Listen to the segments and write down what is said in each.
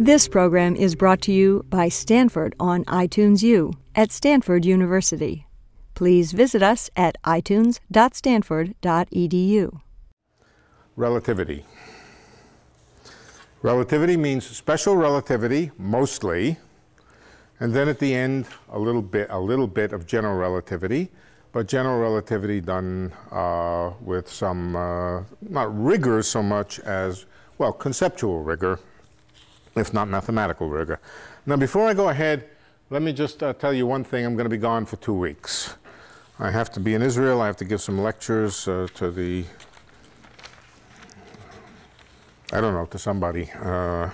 This program is brought to you by Stanford on iTunes U at Stanford University. Please visit us at itunes.stanford.edu. Relativity. Relativity means special relativity, mostly, and then at the end, a little bit, a little bit of general relativity, but general relativity done uh, with some, uh, not rigor so much as, well, conceptual rigor, if not mathematical rigor. Now, before I go ahead, let me just uh, tell you one thing. I'm going to be gone for two weeks. I have to be in Israel. I have to give some lectures uh, to the I don't know, to somebody, uh,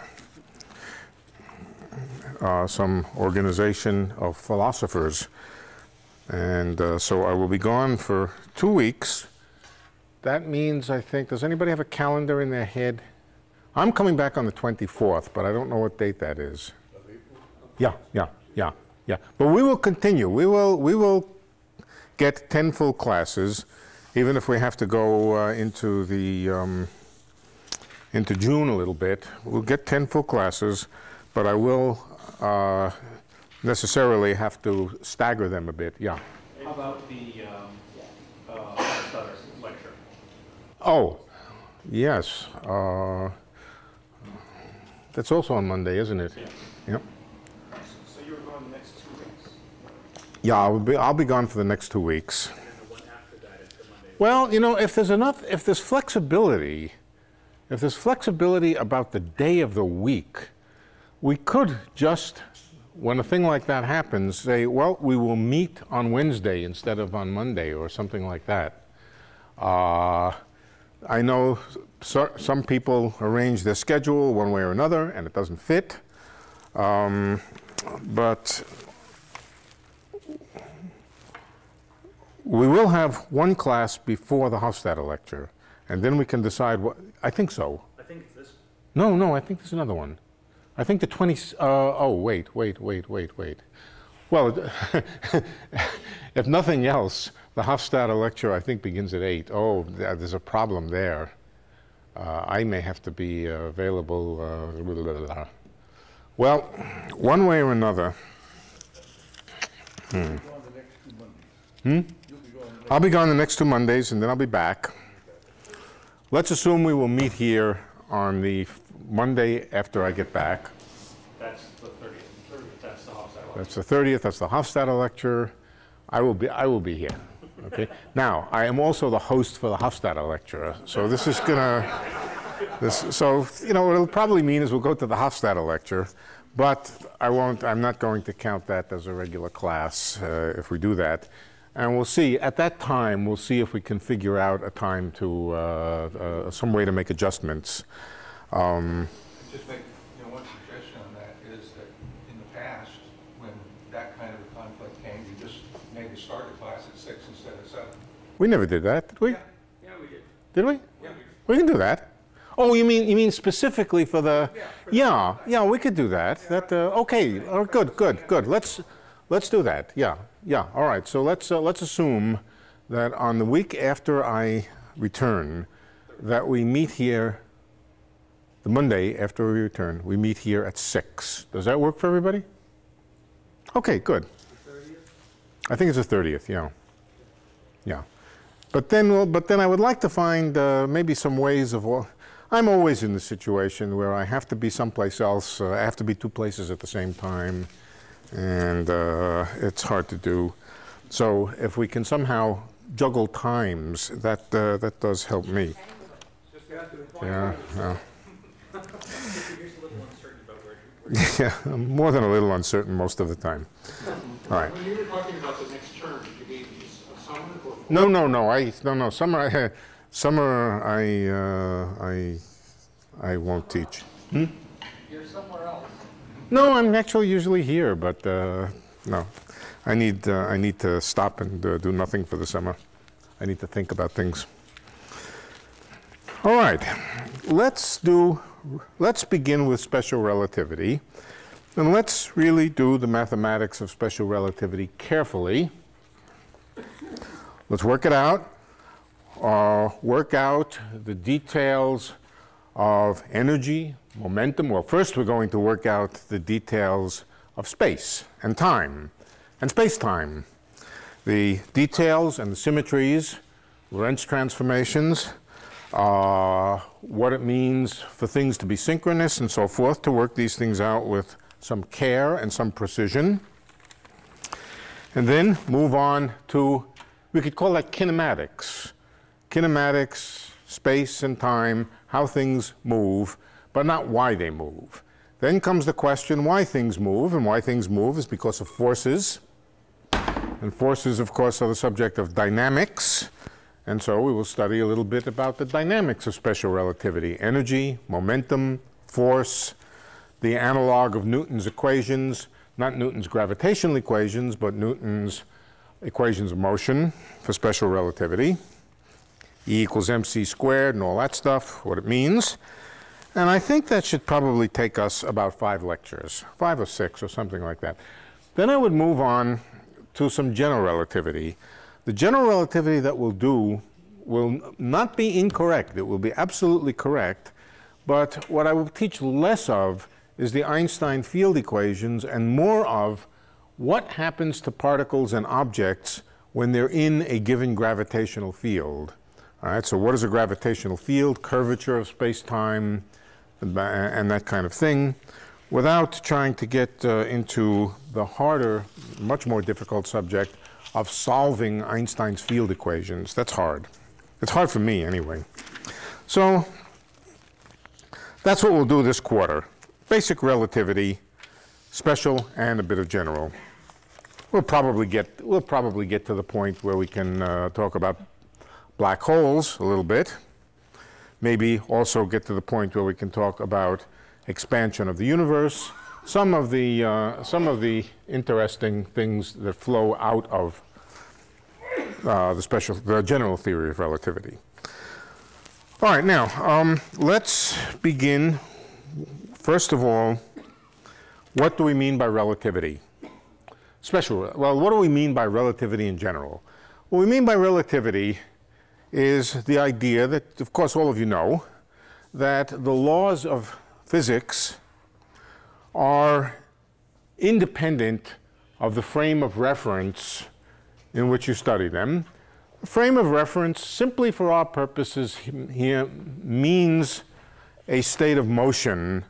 uh, some organization of philosophers. And uh, so I will be gone for two weeks. That means, I think, does anybody have a calendar in their head? I'm coming back on the 24th, but I don't know what date that is. Yeah, yeah, yeah, yeah. But we will continue. We will, we will get 10 full classes, even if we have to go uh, into the um, into June a little bit. We'll get 10 full classes, but I will uh, necessarily have to stagger them a bit. Yeah. How about the um, uh, lecture? Oh, yes. That's also on Monday, isn't it? Yes. Yep. So you're gone the next two weeks? Yeah, I'll be, I'll be gone for the next two weeks. And then the one after that is Monday? Well, you know, if there's enough, if there's flexibility, if there's flexibility about the day of the week, we could just, when a thing like that happens, say, well, we will meet on Wednesday instead of on Monday or something like that. Uh, I know so, some people arrange their schedule one way or another and it doesn't fit. Um, but we will have one class before the Hofstadter lecture. And then we can decide what, I think so. I think it's this. No, no, I think there's another one. I think the 20, uh, oh, wait, wait, wait, wait, wait. Well, if nothing else, the Hofstadter lecture, I think, begins at 8. Oh, there's a problem there. Uh, I may have to be uh, available. Uh, blah, blah, blah. Well, one way or another. Hmm. Hmm? I'll be gone the next two Mondays, and then I'll be back. Let's assume we will meet here on the Monday after I get back. That's the 30th. 30th that's the Hofstadter. That's the 30th. That's the Hofstadter lecture. I will be. I will be here. Okay. now I am also the host for the Hofstadter lecture, so this is gonna. This, so you know what it'll probably mean is we'll go to the Hofstadter lecture, but I won't. I'm not going to count that as a regular class uh, if we do that. And we'll see, at that time, we'll see if we can figure out a time to, uh, uh, some way to make adjustments. Um, Just make, you know, one suggestion on that is that in the past, when that kind of a conflict came, you just maybe start a class at six instead of seven. We never did that, did we? Yeah, we did. Did we? Yeah. We can do that. Oh, you mean you mean specifically for the? Yeah, for the- Yeah, yeah, we could do that. That uh, okay? Oh, good, good, good. Let's let's do that. Yeah, yeah. All right. So let's uh, let's assume that on the week after I return, that we meet here. The Monday after we return, we meet here at six. Does that work for everybody? Okay, good. I think it's the thirtieth. Yeah. Yeah. But then, well, but then I would like to find uh, maybe some ways of. I'm always in the situation where I have to be someplace else. Uh, I have to be two places at the same time, and uh, it's hard to do. So if we can somehow juggle times, that uh, that does help me. Yeah. yeah. You're a little uncertain about where, where yeah, I'm more than a little uncertain most of the time. All right. When you were talking about the next term, did you mean a summer or? No, no, no. I no, no. Summer, I, summer. I, uh, I, I won't teach. You're somewhere else. No, I'm actually usually here, but uh, no. I need uh, I need to stop and uh, do nothing for the summer. I need to think about things. All right, let's do. Let's begin with special relativity, and let's really do the mathematics of special relativity carefully. Let's work it out. Uh, work out the details of energy, momentum. Well, first we're going to work out the details of space and time and space-time. The details and the symmetries, Lorentz transformations, uh, what it means for things to be synchronous and so forth, to work these things out with some care and some precision. And then move on to, we could call that kinematics. Kinematics, space and time, how things move, but not why they move. Then comes the question why things move, and why things move is because of forces. And forces, of course, are the subject of dynamics. And so we will study a little bit about the dynamics of special relativity energy, momentum, force, the analog of Newton's equations, not Newton's gravitational equations, but Newton's equations of motion for special relativity. E equals mc squared and all that stuff, what it means. And I think that should probably take us about five lectures, five or six or something like that. Then I would move on to some general relativity. The general relativity that we'll do will not be incorrect. It will be absolutely correct. But what I will teach less of is the Einstein field equations and more of what happens to particles and objects when they're in a given gravitational field. All right, so what is a gravitational field? Curvature of space-time and that kind of thing without trying to get uh, into the harder, much more difficult subject of solving Einstein's field equations. That's hard. It's hard for me, anyway. So that's what we'll do this quarter. Basic relativity, special, and a bit of general. We'll probably get, we'll probably get to the point where we can uh, talk about black holes a little bit. Maybe also get to the point where we can talk about expansion of the universe, some of the, uh, some of the interesting things that flow out of uh, the special, the general theory of relativity. All right, now um, let's begin. First of all, what do we mean by relativity? Special. Well, what do we mean by relativity in general? What we mean by relativity is the idea that, of course, all of you know, that the laws of physics are independent of the frame of reference in which you study them. The frame of reference, simply for our purposes here, means a state of motion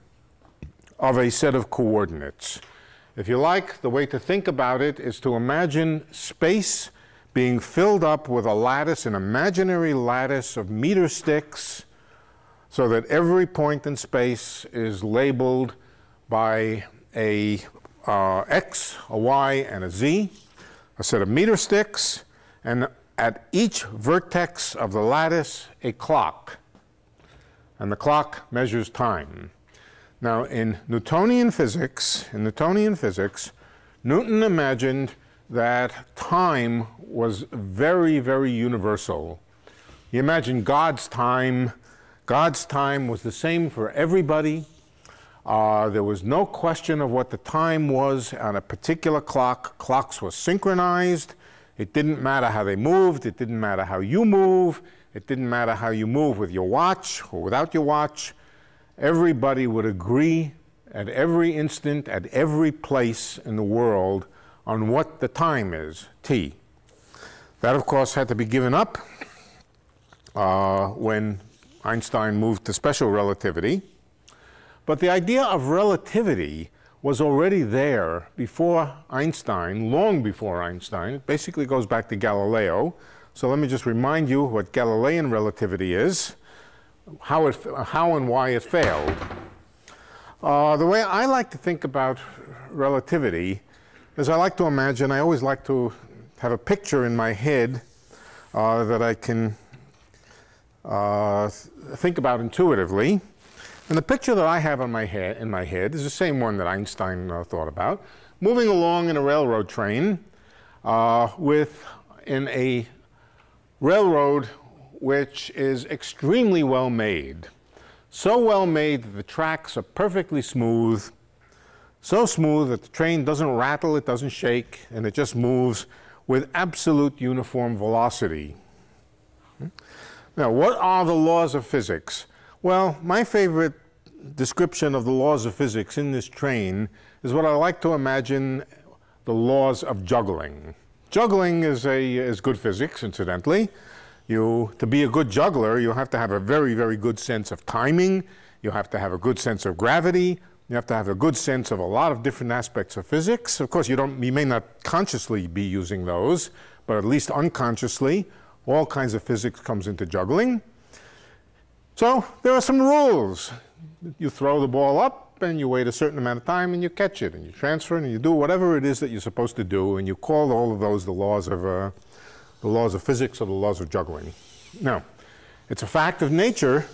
of a set of coordinates. If you like, the way to think about it is to imagine space being filled up with a lattice, an imaginary lattice of meter sticks, so that every point in space is labeled by a uh, x, a y, and a z a set of meter sticks, and at each vertex of the lattice, a clock. And the clock measures time. Now, in Newtonian physics, in Newtonian physics, Newton imagined that time was very, very universal. He imagined God's time. God's time was the same for everybody. Uh, there was no question of what the time was on a particular clock. Clocks were synchronized. It didn't matter how they moved. It didn't matter how you move. It didn't matter how you move with your watch or without your watch. Everybody would agree at every instant, at every place in the world on what the time is, T. That, of course, had to be given up uh, when Einstein moved to special relativity. But the idea of relativity was already there before Einstein, long before Einstein. It basically goes back to Galileo. So let me just remind you what Galilean relativity is, how, it, how and why it failed. Uh, the way I like to think about relativity is I like to imagine, I always like to have a picture in my head uh, that I can uh, think about intuitively. And the picture that I have in my head, in my head is the same one that Einstein uh, thought about. Moving along in a railroad train uh, with in a railroad which is extremely well made. So well made that the tracks are perfectly smooth, so smooth that the train doesn't rattle, it doesn't shake, and it just moves with absolute uniform velocity. Now, what are the laws of physics? Well, my favorite description of the laws of physics in this train is what I like to imagine the laws of juggling. Juggling is, a, is good physics, incidentally. You, to be a good juggler, you have to have a very, very good sense of timing. You have to have a good sense of gravity. You have to have a good sense of a lot of different aspects of physics. Of course, you, don't, you may not consciously be using those, but at least unconsciously, all kinds of physics comes into juggling. So there are some rules. You throw the ball up and you wait a certain amount of time and you catch it and you transfer it and you do whatever it is that you're supposed to do and you call all of those the laws of, uh, the laws of physics or the laws of juggling. Now, it's a fact of nature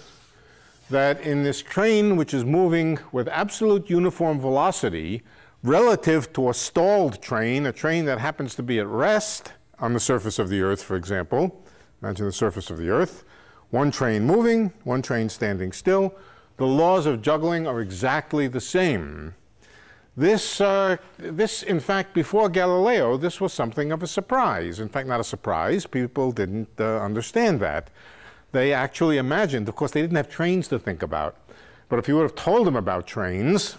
that in this train which is moving with absolute uniform velocity relative to a stalled train, a train that happens to be at rest on the surface of the Earth, for example, imagine the surface of the Earth, one train moving, one train standing still, the laws of juggling are exactly the same. This, uh, this, in fact, before Galileo, this was something of a surprise. In fact, not a surprise. People didn't uh, understand that they actually imagined, of course, they didn't have trains to think about. But if you would have told them about trains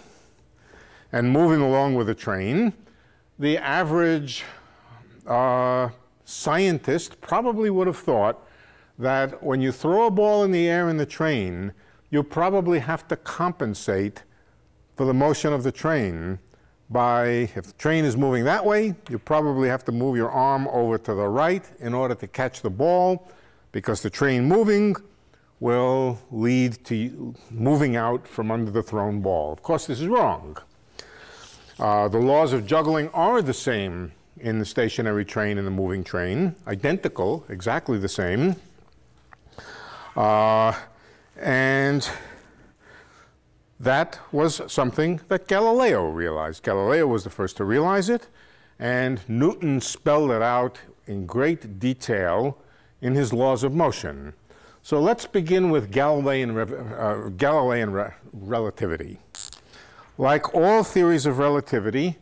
and moving along with a train, the average uh, scientist probably would have thought that when you throw a ball in the air in the train, you probably have to compensate for the motion of the train by, if the train is moving that way, you probably have to move your arm over to the right in order to catch the ball because the train moving will lead to moving out from under the thrown ball. Of course, this is wrong. Uh, the laws of juggling are the same in the stationary train and the moving train, identical, exactly the same. Uh, and that was something that Galileo realized. Galileo was the first to realize it, and Newton spelled it out in great detail in his laws of motion. So let's begin with Galilean, uh, Galilean re relativity. Like all theories of relativity,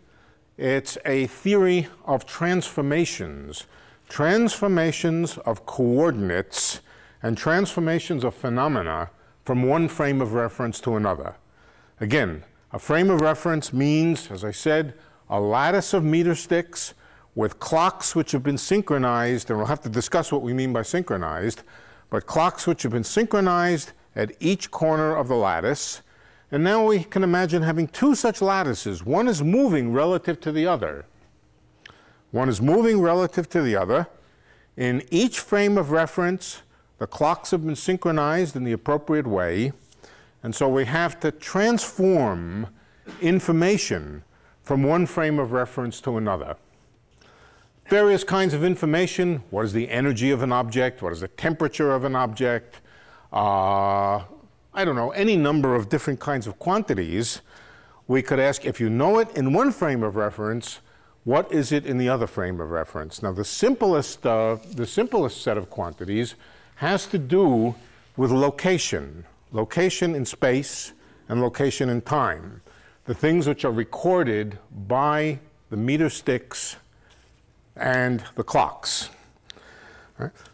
it's a theory of transformations, transformations of coordinates and transformations of phenomena from one frame of reference to another. Again, a frame of reference means, as I said, a lattice of meter sticks with clocks which have been synchronized, and we'll have to discuss what we mean by synchronized, but clocks which have been synchronized at each corner of the lattice. And now we can imagine having two such lattices. One is moving relative to the other. One is moving relative to the other. In each frame of reference, the clocks have been synchronized in the appropriate way. And so we have to transform information from one frame of reference to another various kinds of information. What is the energy of an object? What is the temperature of an object? Uh, I don't know, any number of different kinds of quantities. We could ask if you know it in one frame of reference, what is it in the other frame of reference? Now, the simplest, uh, the simplest set of quantities has to do with location, location in space and location in time. The things which are recorded by the meter sticks and the clocks.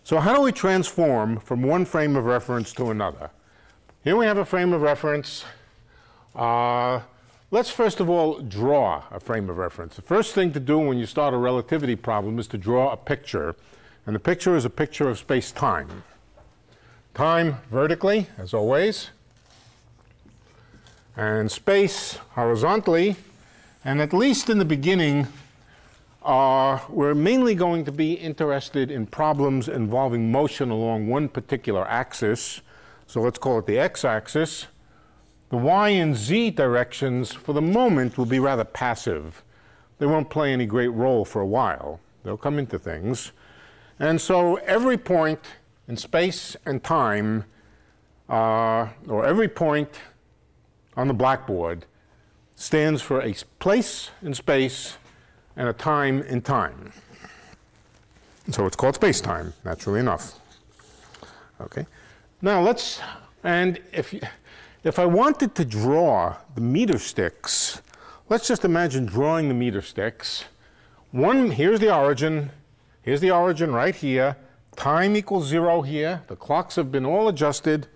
So how do we transform from one frame of reference to another? Here we have a frame of reference. Uh, let's first of all draw a frame of reference. The first thing to do when you start a relativity problem is to draw a picture. And the picture is a picture of space-time. Time vertically, as always, and space horizontally. And at least in the beginning, uh, we're mainly going to be interested in problems involving motion along one particular axis. So let's call it the x-axis. The y and z directions, for the moment, will be rather passive. They won't play any great role for a while. They'll come into things. And so every point in space and time, uh, or every point on the blackboard, stands for a place in space and a time in time. So it's called space-time, naturally enough. Okay. Now let's, and if, if I wanted to draw the meter sticks, let's just imagine drawing the meter sticks. One, here's the origin, here's the origin right here, time equals zero here, the clocks have been all adjusted,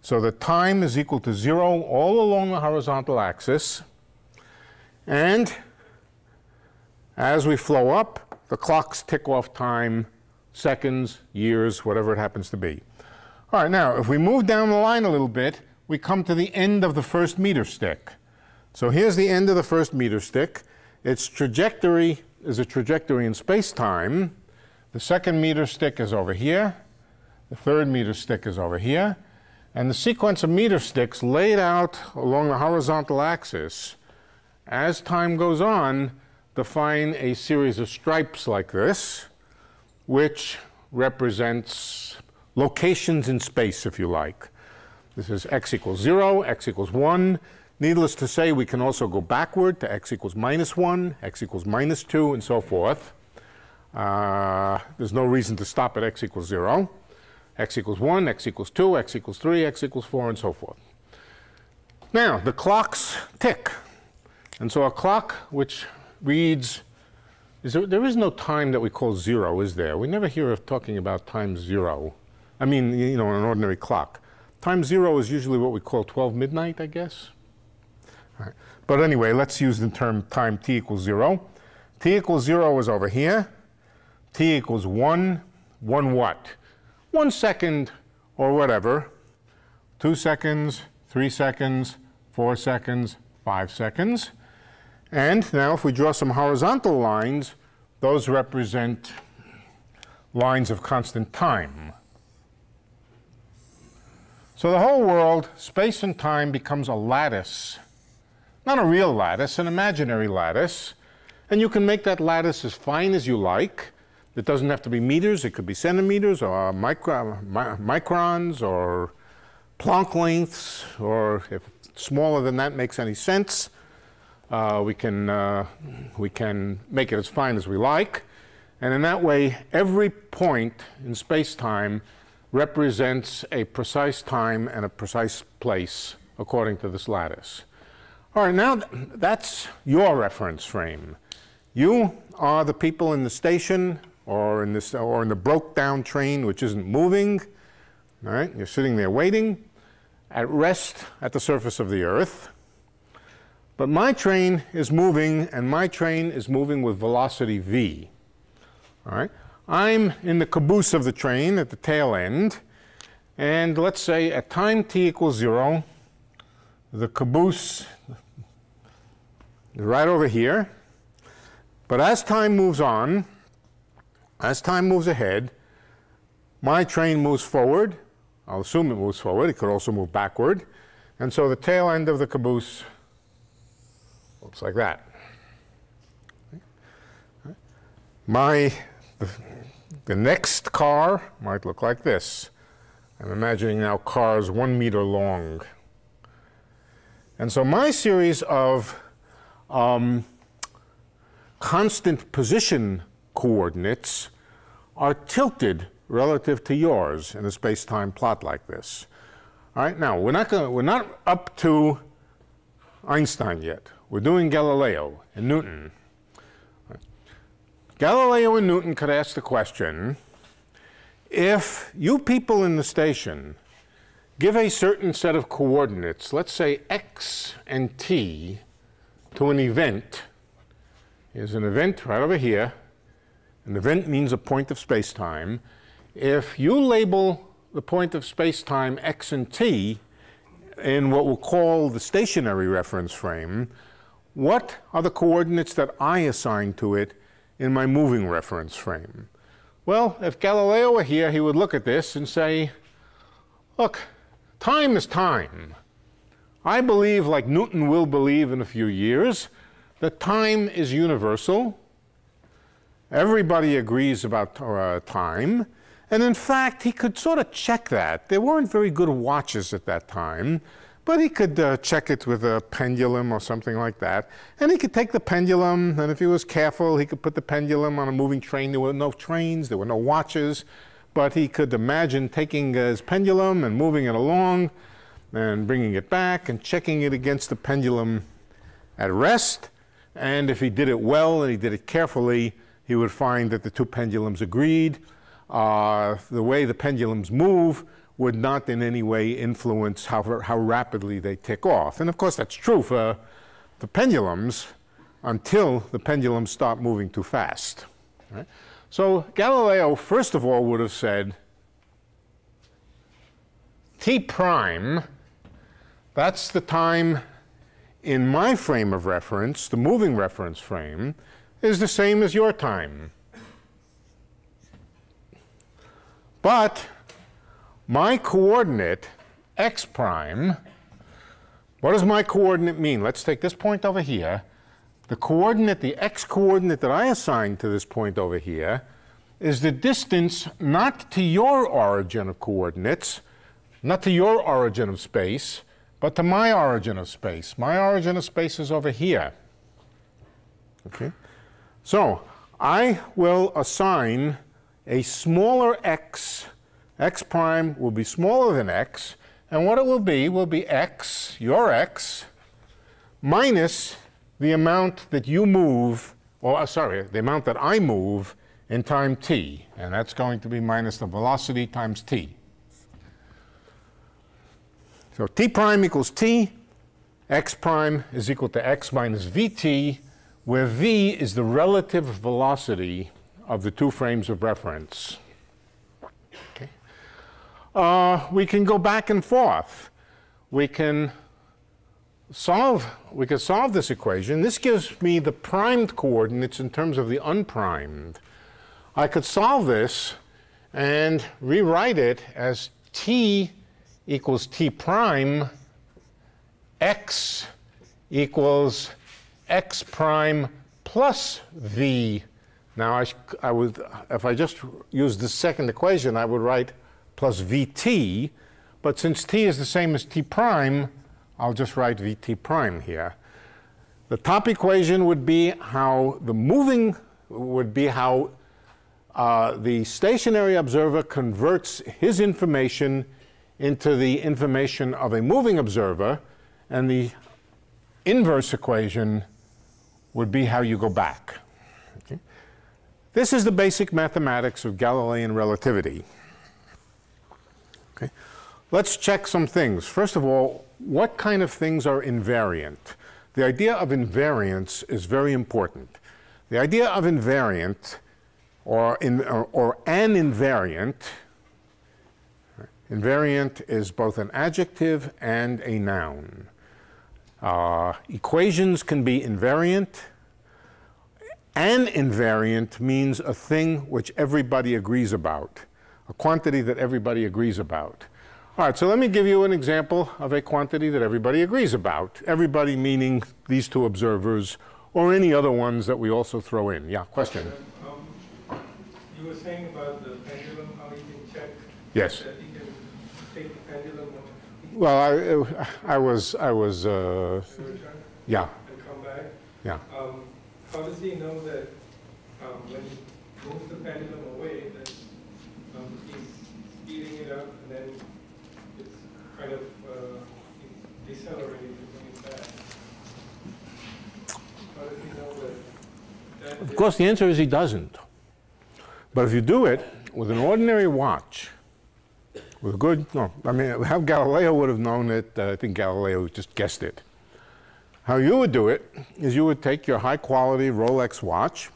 So the time is equal to zero all along the horizontal axis. And as we flow up, the clocks tick off time, seconds, years, whatever it happens to be. All right, now, if we move down the line a little bit, we come to the end of the first meter stick. So here's the end of the first meter stick. Its trajectory is a trajectory in space-time. The second meter stick is over here. The third meter stick is over here. And the sequence of meter sticks laid out along the horizontal axis, as time goes on, define a series of stripes like this, which represents locations in space, if you like. This is x equals 0, x equals 1. Needless to say, we can also go backward to x equals minus 1, x equals minus 2, and so forth. Uh, there's no reason to stop at x equals 0 x equals 1, x equals 2, x equals 3, x equals 4, and so forth. Now, the clocks tick. And so a clock which reads, is there, there is no time that we call zero, is there? We never hear of talking about time zero. I mean, you know, an ordinary clock. Time zero is usually what we call 12 midnight, I guess. But anyway, let's use the term time t equals zero. t equals zero is over here. T equals one, one what? one second or whatever, two seconds, three seconds, four seconds, five seconds. And now if we draw some horizontal lines, those represent lines of constant time. So the whole world, space and time becomes a lattice. Not a real lattice, an imaginary lattice. And you can make that lattice as fine as you like. It doesn't have to be meters, it could be centimeters or micro, microns or Planck lengths, or if smaller than that makes any sense, uh, we, can, uh, we can make it as fine as we like. And in that way, every point in space-time represents a precise time and a precise place according to this lattice. All right, now that's your reference frame. You are the people in the station or in, this, or in the broke down train which isn't moving. All right, you're sitting there waiting at rest at the surface of the earth. But my train is moving, and my train is moving with velocity v. All right, I'm in the caboose of the train at the tail end, and let's say at time t equals zero, the caboose is right over here. But as time moves on, as time moves ahead, my train moves forward. I'll assume it moves forward. It could also move backward. And so the tail end of the caboose looks like that. My, the, next car might look like this. I'm imagining now cars one meter long. And so my series of um, constant position coordinates are tilted relative to yours in a space-time plot like this. All right, now we're not going we're not up to Einstein yet. We're doing Galileo and Newton. Galileo and Newton could ask the question, if you people in the station give a certain set of coordinates, let's say x and t, to an event, is an event right over here, an event means a point of space-time. If you label the point of space-time x and t in what we'll call the stationary reference frame, what are the coordinates that I assign to it in my moving reference frame? Well, if Galileo were here, he would look at this and say, look, time is time. I believe, like Newton will believe in a few years, that time is universal Everybody agrees about uh, time. And in fact, he could sort of check that. There weren't very good watches at that time, but he could uh, check it with a pendulum or something like that. And he could take the pendulum, and if he was careful, he could put the pendulum on a moving train. There were no trains, there were no watches, but he could imagine taking his pendulum and moving it along and bringing it back and checking it against the pendulum at rest. And if he did it well and he did it carefully, he would find that the two pendulums agreed. Uh, the way the pendulums move would not in any way influence how, how rapidly they tick off. And of course, that's true for the pendulums until the pendulums stop moving too fast. Right? So Galileo, first of all, would have said t prime, that's the time in my frame of reference, the moving reference frame, is the same as your time. But my coordinate, x prime, what does my coordinate mean? Let's take this point over here. The coordinate, the x coordinate that I assigned to this point over here, is the distance not to your origin of coordinates, not to your origin of space, but to my origin of space. My origin of space is over here. Okay? So I will assign a smaller x, x prime will be smaller than x, and what it will be will be x, your x, minus the amount that you move, or uh, sorry, the amount that I move in time t, and that's going to be minus the velocity times t. So t prime equals t, x prime is equal to x minus vt, where v is the relative velocity of the two frames of reference. Okay. Uh, we can go back and forth. We can solve, we can solve this equation. This gives me the primed coordinates in terms of the unprimed. I could solve this and rewrite it as t equals t prime, x equals x prime plus v. Now, I, I would, if I just use the second equation, I would write plus vt, but since t is the same as t prime, I'll just write vt prime here. The top equation would be how the moving, would be how uh, the stationary observer converts his information into the information of a moving observer, and the inverse equation would be how you go back. Okay? This is the basic mathematics of Galilean relativity. Okay? Let's check some things. First of all, what kind of things are invariant? The idea of invariance is very important. The idea of invariant or, in, or, or an invariant Invariant is both an adjective and a noun. Uh, equations can be invariant. An invariant means a thing which everybody agrees about, a quantity that everybody agrees about. All right, so let me give you an example of a quantity that everybody agrees about. Everybody meaning these two observers or any other ones that we also throw in. Yeah, question? Um, you were saying about the pendulum, how you can check yes. that take the pendulum Well, I, I was, I was, uh, yeah, and come back. yeah. Um, how does he know that um, when he moves the pendulum away, that um, he's speeding it up and then it's kind of uh, he's decelerating to bring it back? How does he know that? that Of course, the answer is he doesn't. But if you do it with an ordinary watch, with good, no, I mean, how Galileo would have known it, uh, I think Galileo just guessed it. How you would do it is you would take your high quality Rolex watch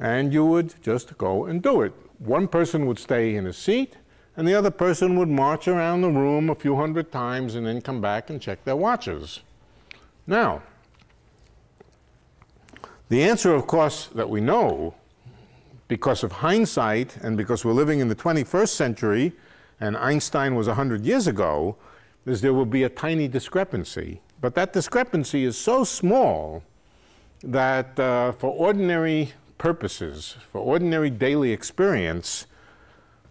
and you would just go and do it. One person would stay in a seat and the other person would march around the room a few hundred times and then come back and check their watches. Now, the answer, of course, that we know because of hindsight and because we're living in the 21st century and Einstein was 100 years ago, is there will be a tiny discrepancy. But that discrepancy is so small that uh, for ordinary purposes, for ordinary daily experience,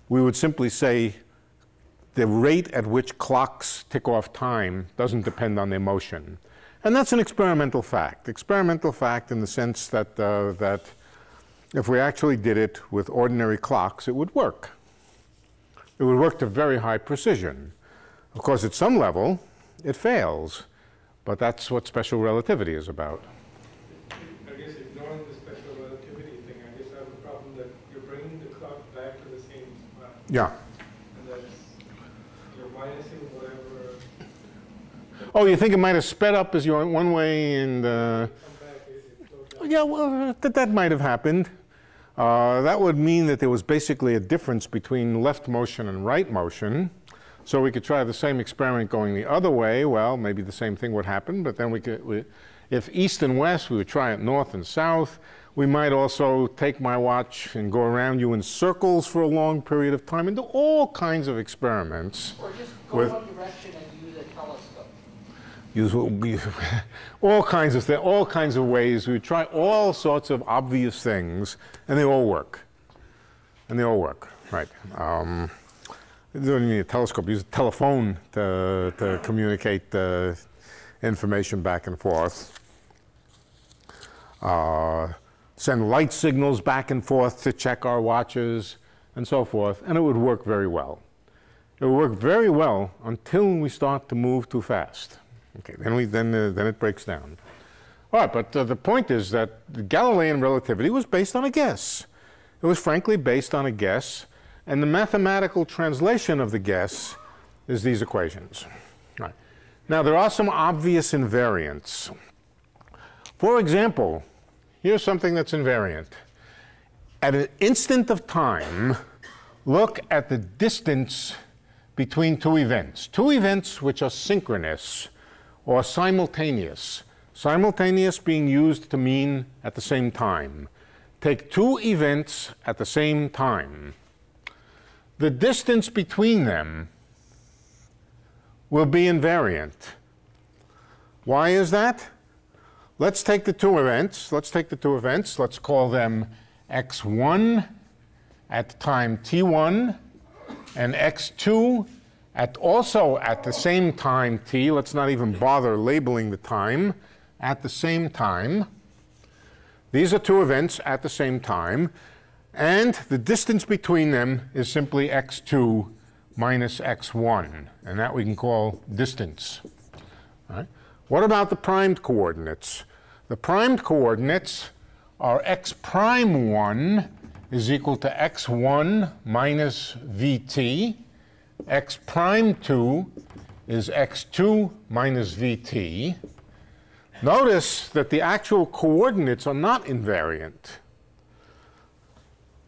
we would simply say the rate at which clocks tick off time doesn't depend on their motion. And that's an experimental fact. Experimental fact in the sense that, uh, that if we actually did it with ordinary clocks, it would work. It would work to very high precision. Of course, at some level, it fails, but that's what special relativity is about. I guess ignoring the special relativity thing, I guess I have a problem that you're bringing the clock back to the same spot. Yeah. And minusing whatever, Oh, you think it might have sped up as you went one way and, uh, come back, it it slowed down. yeah, well, that, that might have happened. Uh, that would mean that there was basically a difference between left motion and right motion. So we could try the same experiment going the other way. Well, maybe the same thing would happen, but then we could, we, if east and west, we would try it north and south. We might also take my watch and go around you in circles for a long period of time and do all kinds of experiments. Or just go With- one direction and use a telescope. Use all kinds of things, all kinds of ways. We try all sorts of obvious things, and they all work. And they all work, right? Um, you don't need a telescope. Use a telephone to, to communicate uh, information back and forth. Uh, send light signals back and forth to check our watches, and so forth, and it would work very well. It would work very well until we start to move too fast. Okay, then we then uh, then it breaks down. All right, but uh, the point is that Galilean relativity was based on a guess. It was frankly based on a guess, and the mathematical translation of the guess is these equations. Right. Now there are some obvious invariants. For example, here's something that's invariant. At an instant of time, look at the distance between two events. Two events which are synchronous or simultaneous. Simultaneous being used to mean at the same time. Take two events at the same time. The distance between them will be invariant. Why is that? Let's take the two events. Let's take the two events. Let's call them x1 at time t1 and x2 at also at the same time t. Let's not even bother labeling the time. At the same time. These are two events at the same time. And the distance between them is simply x2 minus x1. And that we can call distance. What about the primed coordinates? The primed coordinates are x prime 1 is equal to x1 minus vt. X prime 2 is x2 minus vt. Notice that the actual coordinates are not invariant.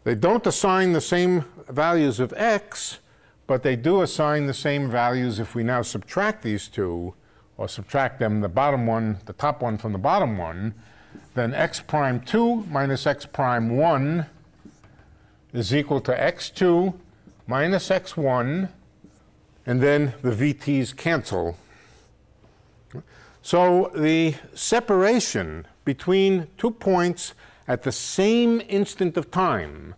They don't assign the same values of x, but they do assign the same values if we now subtract these two, or subtract them, the bottom one, the top one from the bottom one, then x prime 2 minus x prime 1 is equal to x2 minus x1, and then the vt's cancel. So the separation between two points at the same instant of time,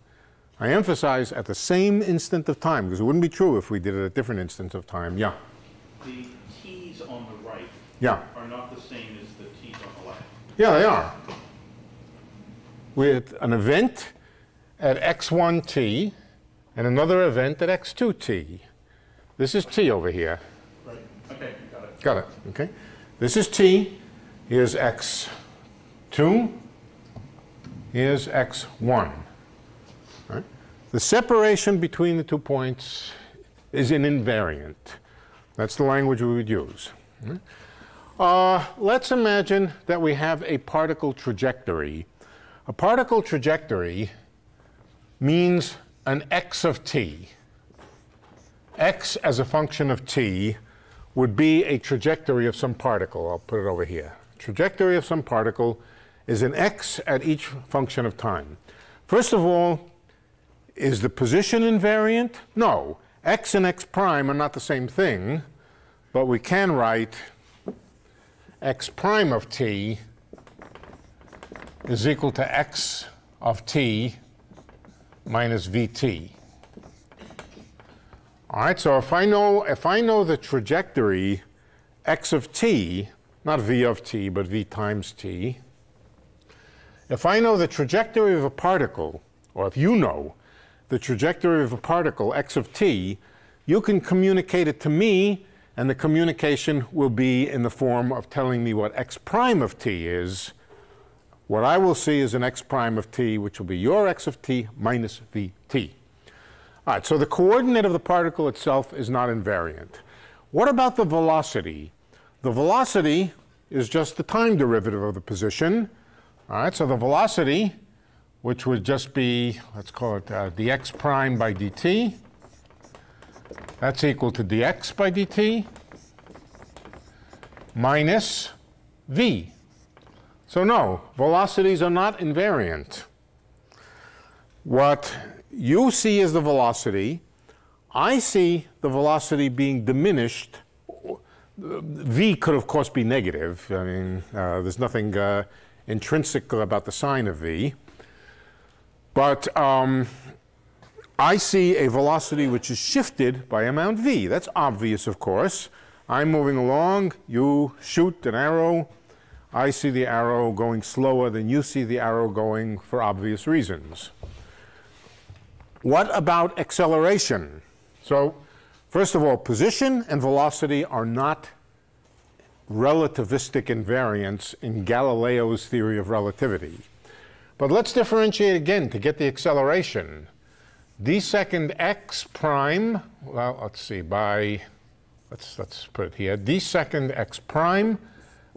I emphasize at the same instant of time, because it wouldn't be true if we did it at different instants of time. Yeah, The T's on the right yeah, are not the same as the T's on the left. yeah, they are. With an event at x1t and another event at x2t. This is t over here. Right. Okay, got it. Got it, okay? This is t, here's x2, here's x1. Right? The separation between the two points is an invariant. That's the language we would use. right? Uh, let's imagine that we have a particle trajectory. A particle trajectory means an x of t. x as a function of t would be a trajectory of some particle. I'll put it over here. Trajectory of some particle is an x at each function of time. First of all, is the position invariant? No. x and x prime are not the same thing, but we can write x prime of t is equal to x of t minus vt. All right, so if I know if I know the trajectory x of t, not v of t, but v times t, if I know the trajectory of a particle, or if you know the trajectory of a particle x of t, you can communicate it to me, and the communication will be in the form of telling me what x prime of t is. What I will see is an x prime of t, which will be your x of t minus vt. All right, so the coordinate of the particle itself is not invariant. What about the velocity? The velocity is just the time derivative of the position. All right, so the velocity, which would just be, let's call it uh, dx prime by dt, that's equal to dx by dt minus v. So no, velocities are not invariant. What you see is the velocity, I see the velocity being diminished. V could, of course, be negative. I mean, uh, there's nothing uh, intrinsic about the sign of V. But um, I see a velocity which is shifted by amount v. That's obvious, of course. I'm moving along, you shoot an arrow. I see the arrow going slower than you see the arrow going for obvious reasons. What about acceleration? So, first of all, position and velocity are not relativistic invariants in Galileo's theory of relativity. But let's differentiate again to get the acceleration d second x prime, well, let's see, by, let's, let's put it here, d second x prime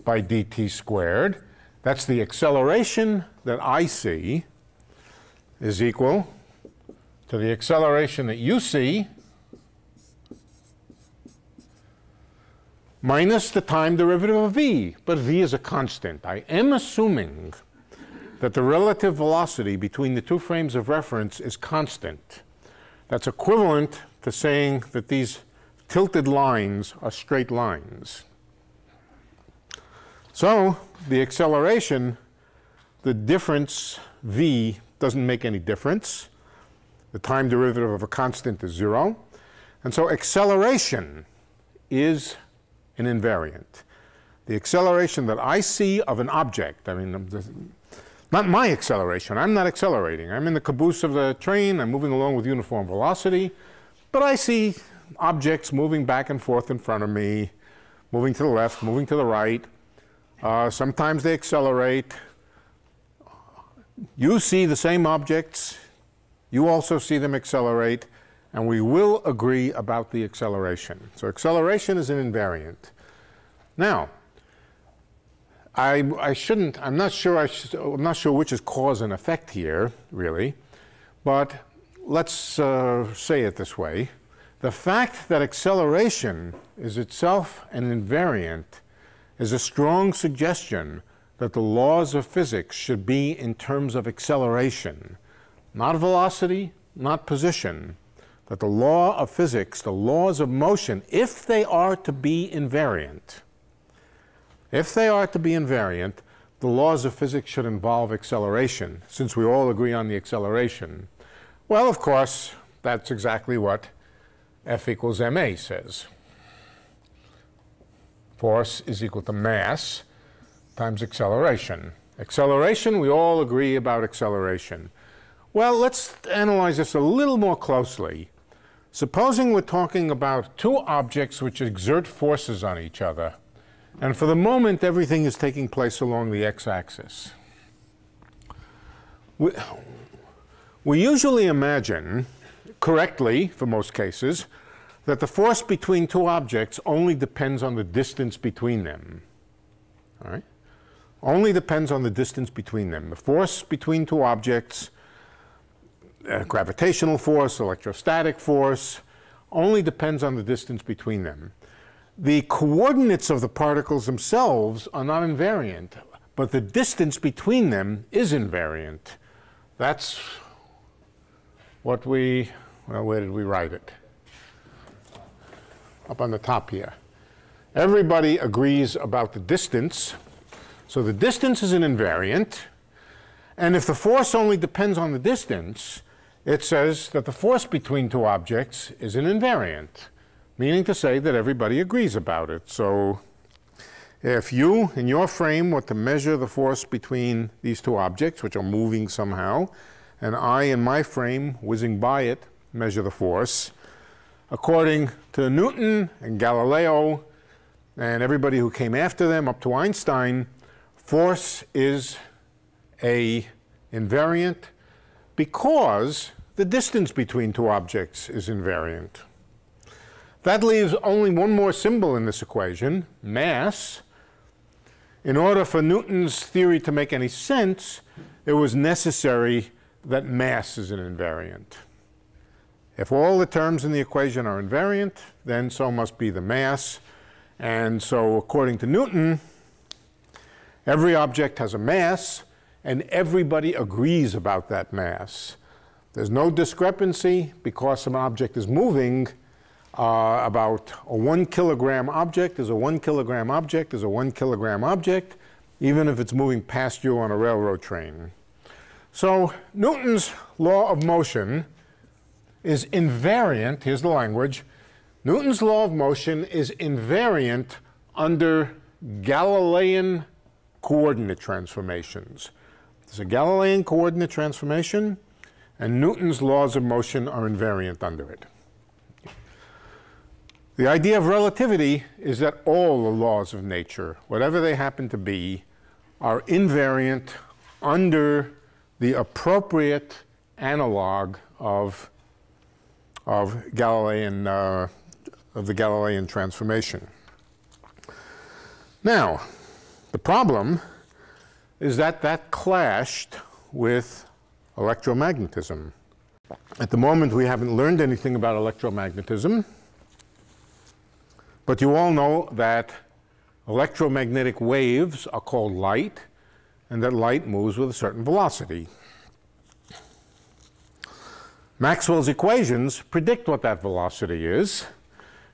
by dt squared, that's the acceleration that I see, is equal to the acceleration that you see minus the time derivative of v. But v is a constant. I am assuming that the relative velocity between the two frames of reference is constant. That's equivalent to saying that these tilted lines are straight lines. So the acceleration, the difference v doesn't make any difference. The time derivative of a constant is zero. And so acceleration is an invariant. The acceleration that I see of an object, I mean, not my acceleration. I'm not accelerating. I'm in the caboose of the train. I'm moving along with uniform velocity. But I see objects moving back and forth in front of me, moving to the left, moving to the right. Uh, sometimes they accelerate. You see the same objects. You also see them accelerate. And we will agree about the acceleration. So acceleration is an invariant. Now, I, I shouldn't, I'm not sure I should, I'm not sure which is cause and effect here, really, but let's uh, say it this way. The fact that acceleration is itself an invariant is a strong suggestion that the laws of physics should be in terms of acceleration, not velocity, not position, that the law of physics, the laws of motion, if they are to be invariant, if they are to be invariant, the laws of physics should involve acceleration, since we all agree on the acceleration. Well, of course, that's exactly what F equals ma says. Force is equal to mass times acceleration. Acceleration, we all agree about acceleration. Well, let's analyze this a little more closely. Supposing we're talking about two objects which exert forces on each other. And for the moment, everything is taking place along the x-axis. We, we usually imagine, correctly for most cases, that the force between two objects only depends on the distance between them. All right? Only depends on the distance between them. The force between two objects, uh, gravitational force, electrostatic force, only depends on the distance between them the coordinates of the particles themselves are not invariant, but the distance between them is invariant. That's what we, well, where did we write it? Up on the top here. Everybody agrees about the distance. So the distance is an invariant. And if the force only depends on the distance, it says that the force between two objects is an invariant meaning to say that everybody agrees about it. So if you, in your frame, were to measure the force between these two objects, which are moving somehow, and I, in my frame, whizzing by it, measure the force, according to Newton and Galileo and everybody who came after them up to Einstein, force is a invariant because the distance between two objects is invariant. That leaves only one more symbol in this equation, mass. In order for Newton's theory to make any sense, it was necessary that mass is an invariant. If all the terms in the equation are invariant, then so must be the mass. And so according to Newton, every object has a mass, and everybody agrees about that mass. There's no discrepancy because an object is moving. Uh, about a one kilogram object is a one kilogram object is a one kilogram object, even if it's moving past you on a railroad train. So Newton's law of motion is invariant, here's the language, Newton's law of motion is invariant under Galilean coordinate transformations. There's a Galilean coordinate transformation, and Newton's laws of motion are invariant under it. The idea of relativity is that all the laws of nature, whatever they happen to be, are invariant under the appropriate analog of, of Galilean, uh, of the Galilean transformation. Now, the problem is that that clashed with electromagnetism. At the moment, we haven't learned anything about electromagnetism, but you all know that electromagnetic waves are called light, and that light moves with a certain velocity. Maxwell's equations predict what that velocity is,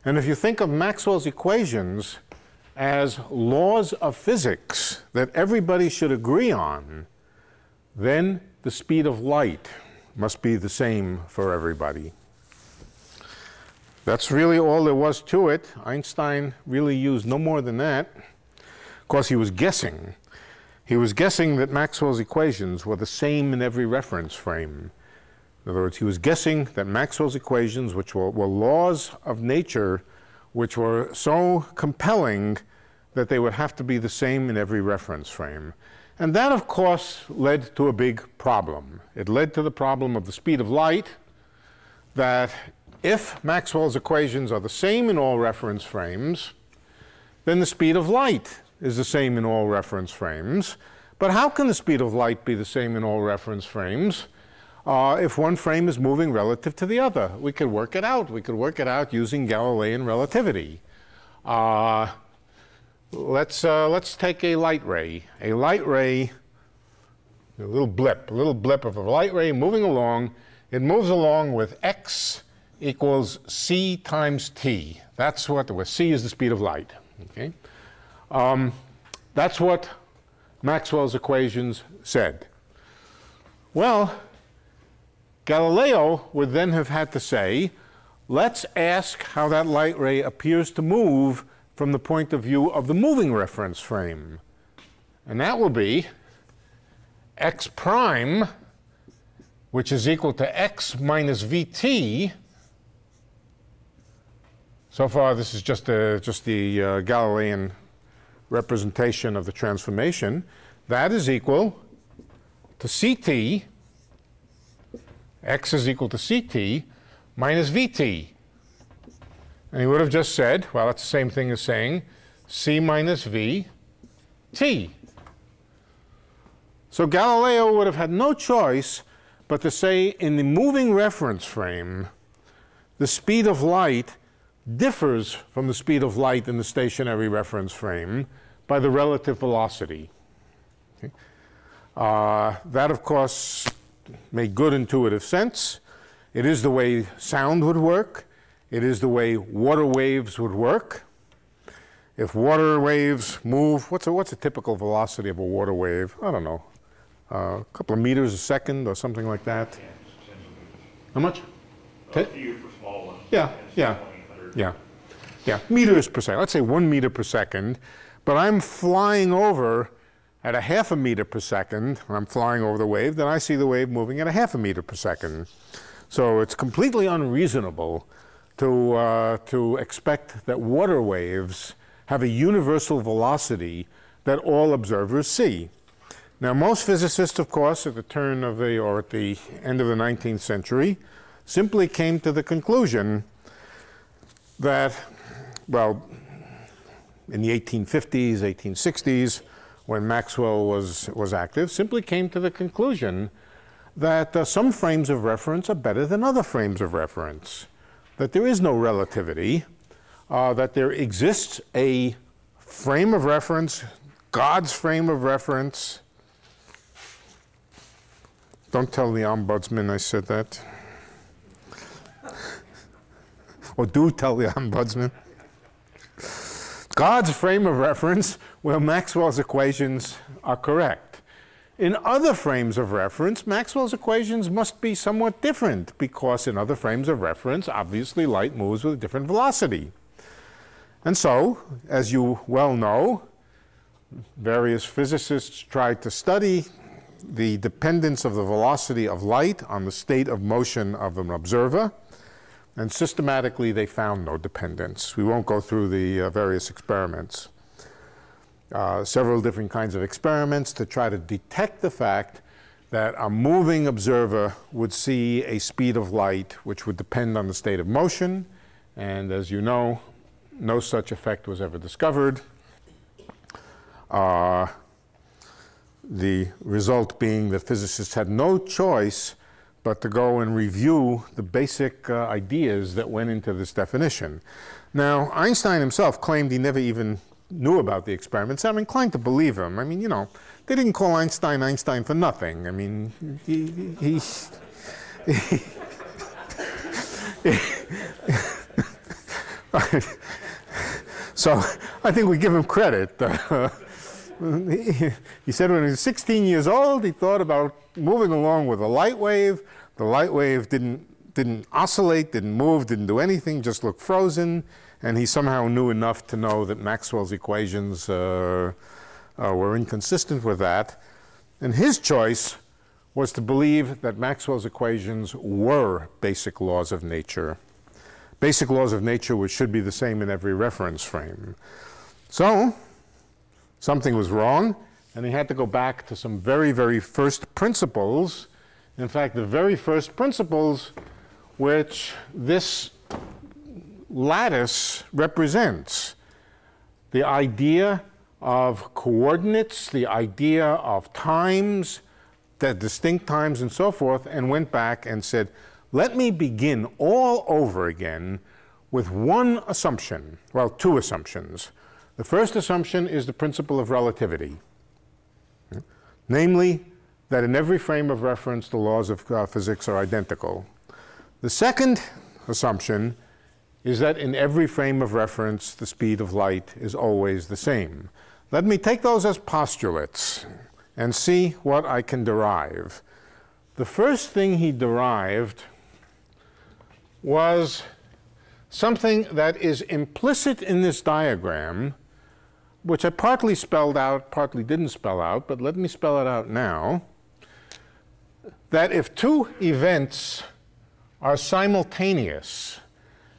and if you think of Maxwell's equations as laws of physics that everybody should agree on, then the speed of light must be the same for everybody. That's really all there was to it. Einstein really used no more than that. Of course, he was guessing. He was guessing that Maxwell's equations were the same in every reference frame. In other words, he was guessing that Maxwell's equations, which were, were laws of nature, which were so compelling that they would have to be the same in every reference frame. And that, of course, led to a big problem. It led to the problem of the speed of light, that if Maxwell's equations are the same in all reference frames, then the speed of light is the same in all reference frames. But how can the speed of light be the same in all reference frames uh, if one frame is moving relative to the other? We could work it out. We could work it out using Galilean relativity. Uh, let's, uh, let's take a light ray. A light ray, a little blip, a little blip of a light ray moving along. It moves along with x equals c times t. That's what, where c is the speed of light. Okay? Um, that's what Maxwell's equations said. Well, Galileo would then have had to say, let's ask how that light ray appears to move from the point of view of the moving reference frame. And that will be x prime, which is equal to x minus vt. So far, this is just, a, just the uh, Galilean representation of the transformation. That is equal to ct, x is equal to ct minus vt. And he would have just said, well, that's the same thing as saying c minus v t. So Galileo would have had no choice but to say in the moving reference frame, the speed of light differs from the speed of light in the stationary reference frame by the relative velocity. Okay. Uh, that, of course, made good intuitive sense. It is the way sound would work. It is the way water waves would work. If water waves move, what's a, what's a typical velocity of a water wave? I don't know, uh, a couple of meters a second or something like that. How much? A few for small ones. Yeah, yeah, yeah, yeah, meters per second. Let's say one meter per second, but I'm flying over at a half a meter per second, when I'm flying over the wave, then I see the wave moving at a half a meter per second. So it's completely unreasonable to, uh, to expect that water waves have a universal velocity that all observers see. Now, most physicists, of course, at the turn of the, or at the end of the 19th century, simply came to the conclusion that, well, in the 1850s, 1860s, when Maxwell was, was active, simply came to the conclusion that uh, some frames of reference are better than other frames of reference, that there is no relativity, uh, that there exists a frame of reference, God's frame of reference. Don't tell the ombudsman I said that. or do tell the ombudsman. God's frame of reference where Maxwell's equations are correct. In other frames of reference, Maxwell's equations must be somewhat different because in other frames of reference, obviously light moves with a different velocity. And so, as you well know, various physicists tried to study the dependence of the velocity of light on the state of motion of an observer. And systematically, they found no dependence. We won't go through the uh, various experiments. Uh, several different kinds of experiments to try to detect the fact that a moving observer would see a speed of light which would depend on the state of motion. And as you know, no such effect was ever discovered. Uh, the result being that physicists had no choice but to go and review the basic uh, ideas that went into this definition. Now, Einstein himself claimed he never even knew about the experiments. I'm inclined to believe him. I mean, you know, they didn't call Einstein Einstein for nothing. I mean, he. he, he so I think we give him credit. he said when he was 16 years old, he thought about moving along with a light wave. The light wave didn't, didn't oscillate, didn't move, didn't do anything, just looked frozen. And he somehow knew enough to know that Maxwell's equations uh, uh, were inconsistent with that. And his choice was to believe that Maxwell's equations were basic laws of nature. Basic laws of nature which should be the same in every reference frame. So, something was wrong, and he had to go back to some very, very first principles. In fact, the very first principles which this lattice represents. The idea of coordinates, the idea of times, the distinct times and so forth, and went back and said, let me begin all over again with one assumption, well, two assumptions. The first assumption is the principle of relativity, namely that in every frame of reference the laws of uh, physics are identical. The second assumption is that in every frame of reference the speed of light is always the same. Let me take those as postulates and see what I can derive. The first thing he derived was something that is implicit in this diagram which I partly spelled out, partly didn't spell out, but let me spell it out now, that if two events are simultaneous,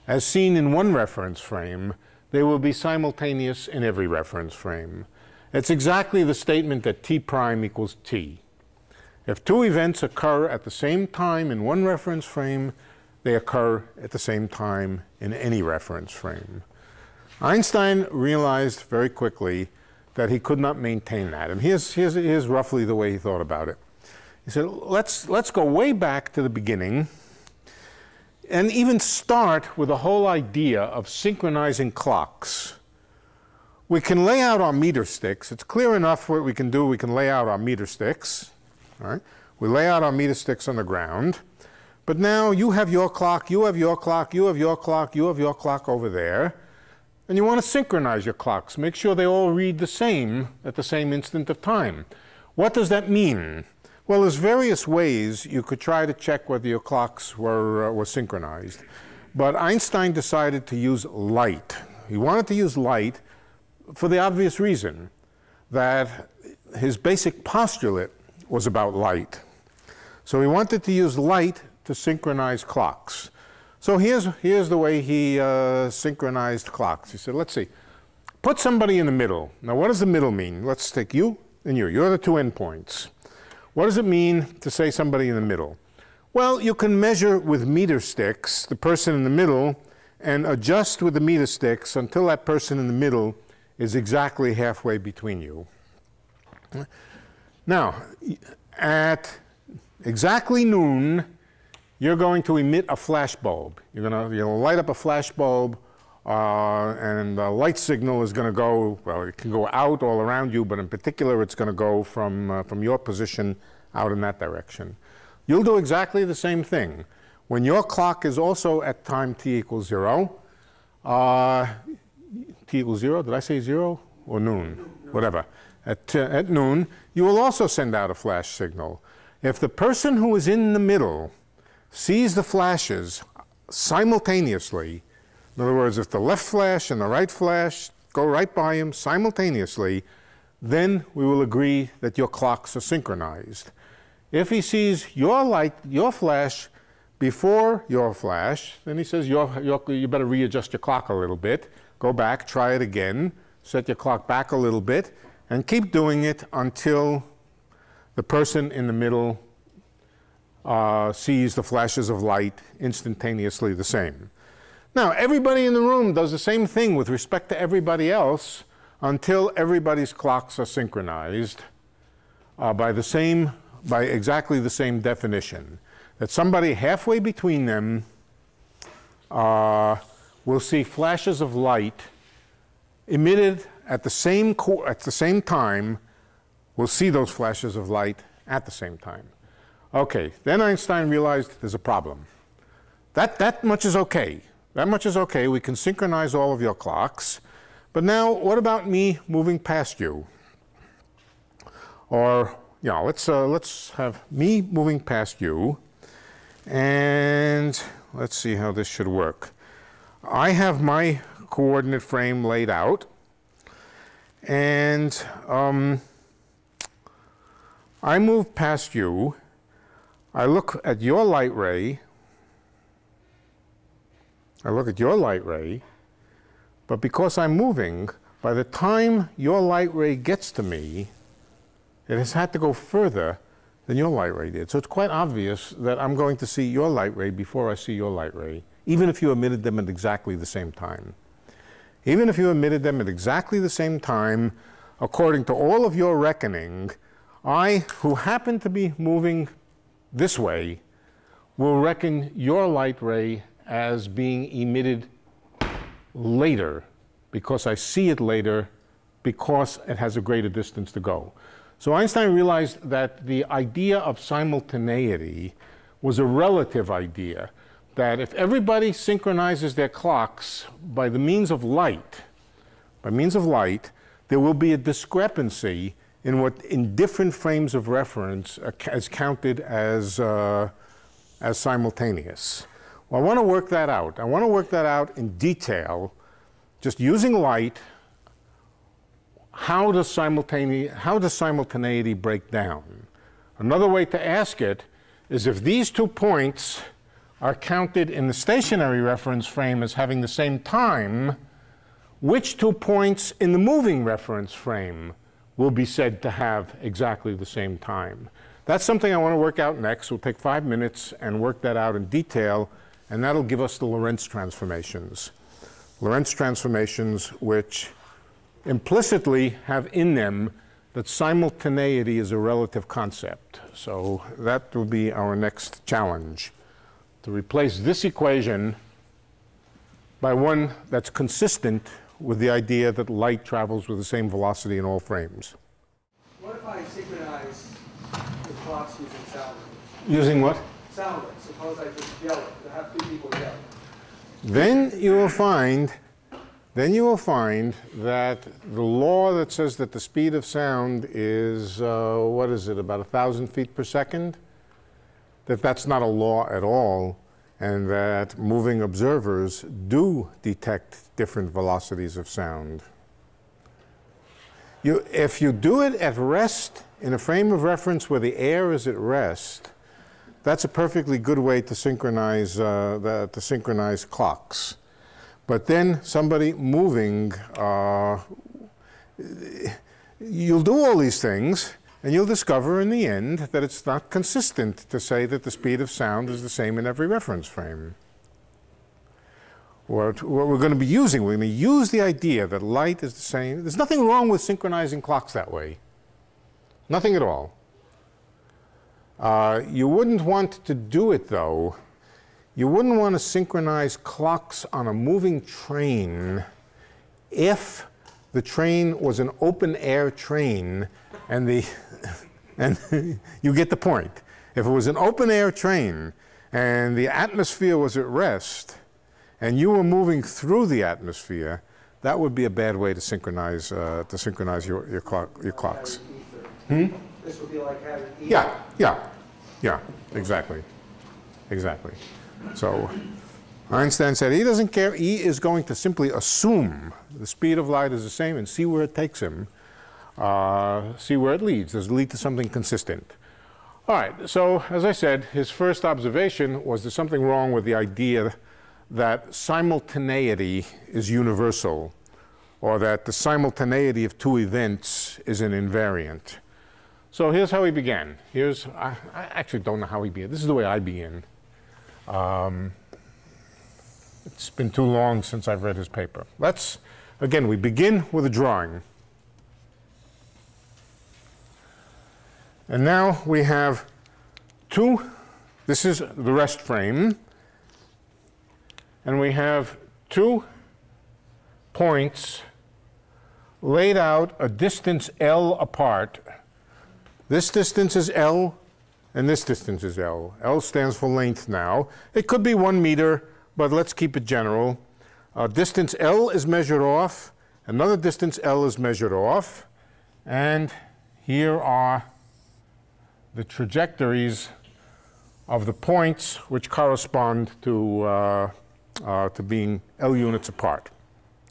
as seen in one reference frame, they will be simultaneous in every reference frame. It's exactly the statement that t prime equals t. If two events occur at the same time in one reference frame, they occur at the same time in any reference frame. Einstein realized very quickly that he could not maintain that. And here's, here's, here's roughly the way he thought about it. He said, let's, let's go way back to the beginning and even start with the whole idea of synchronizing clocks. We can lay out our meter sticks. It's clear enough what we can do. We can lay out our meter sticks. All right? We lay out our meter sticks on the ground. But now you have your clock, you have your clock, you have your clock, you have your clock over there. And you want to synchronize your clocks. Make sure they all read the same at the same instant of time. What does that mean? Well, there's various ways you could try to check whether your clocks were, uh, were synchronized. But Einstein decided to use light. He wanted to use light for the obvious reason that his basic postulate was about light. So he wanted to use light to synchronize clocks. So here's, here's the way he uh, synchronized clocks. He said, let's see, put somebody in the middle. Now, what does the middle mean? Let's take you and you. You're the two endpoints. What does it mean to say somebody in the middle? Well, you can measure with meter sticks the person in the middle and adjust with the meter sticks until that person in the middle is exactly halfway between you. Now, at exactly noon, you're going to emit a flash bulb. You're going to light up a flash bulb, uh, and the light signal is going to go, well, it can go out all around you, but in particular, it's going to go from, uh, from your position out in that direction. You'll do exactly the same thing. When your clock is also at time t equals zero, uh, t equals zero, did I say zero or noon? Whatever. At, uh, at noon, you will also send out a flash signal. If the person who is in the middle sees the flashes simultaneously, in other words, if the left flash and the right flash go right by him simultaneously, then we will agree that your clocks are synchronized. If he sees your light, your flash before your flash, then he says you you better readjust your clock a little bit. Go back, try it again, set your clock back a little bit, and keep doing it until the person in the middle uh, sees the flashes of light instantaneously the same. Now, everybody in the room does the same thing with respect to everybody else until everybody's clocks are synchronized uh, by the same, by exactly the same definition. That somebody halfway between them uh, will see flashes of light emitted at the same at the same time. Will see those flashes of light at the same time. Okay, then Einstein realized there's a problem. That, that much is okay. That much is okay. We can synchronize all of your clocks. But now, what about me moving past you? Or, know, let's, uh, let's have me moving past you. And let's see how this should work. I have my coordinate frame laid out. And um, I move past you. I look at your light ray I look at your light ray, but because I'm moving, by the time your light ray gets to me, it has had to go further than your light ray did. So it's quite obvious that I'm going to see your light ray before I see your light ray, even if you emitted them at exactly the same time. Even if you emitted them at exactly the same time, according to all of your reckoning, I, who happen to be moving this way, will reckon your light ray as being emitted later because I see it later because it has a greater distance to go. So Einstein realized that the idea of simultaneity was a relative idea, that if everybody synchronizes their clocks by the means of light, by means of light, there will be a discrepancy in what in different frames of reference is counted as, uh, as simultaneous. Well, I want to work that out. I want to work that out in detail, just using light. How does, how does simultaneity break down? Another way to ask it is if these two points are counted in the stationary reference frame as having the same time, which two points in the moving reference frame will be said to have exactly the same time? That's something I want to work out next. We'll take five minutes and work that out in detail and that'll give us the Lorentz transformations. Lorentz transformations which implicitly have in them that simultaneity is a relative concept. So that will be our next challenge, to replace this equation by one that's consistent with the idea that light travels with the same velocity in all frames. What if I synchronize the clocks using sound? Using what? Sound. Suppose I just yell it Then you will find, then you will find that the law that says that the speed of sound is, uh, what is it, about a thousand feet per second, that that's not a law at all, and that moving observers do detect different velocities of sound. You, if you do it at rest, in a frame of reference where the air is at rest, that's a perfectly good way to synchronize, uh, the, to synchronize clocks. But then somebody moving, uh, you'll do all these things, and you'll discover in the end that it's not consistent to say that the speed of sound is the same in every reference frame. what, what we're going to be using, we're going to use the idea that light is the same. There's nothing wrong with synchronizing clocks that way. Nothing at all. Uh, you wouldn't want to do it, though. You wouldn't want to synchronize clocks on a moving train if the train was an open air train and the and you get the point. If it was an open air train and the atmosphere was at rest and you were moving through the atmosphere, that would be a bad way to synchronize uh, to synchronize your, your, clock, your clocks. Hmm? This would be like having. Yeah, yeah, yeah, exactly, exactly. So Einstein said he doesn't care. He is going to simply assume the speed of light is the same and see where it takes him, uh, see where it leads. Does it lead to something consistent? All right, so as I said, his first observation was there's something wrong with the idea that simultaneity is universal or that the simultaneity of two events is an invariant. So here's how he began. Here's, I, I actually don't know how he began. This is the way I begin. Um, it's been too long since I've read his paper. Let's, again, we begin with a drawing. And now we have two, this is the rest frame, and we have two points laid out a distance L apart. This distance is L, and this distance is L. L stands for length now. It could be one meter, but let's keep it general. Uh, distance L is measured off, another distance L is measured off, and here are the trajectories of the points which correspond to, uh, uh, to being L units apart.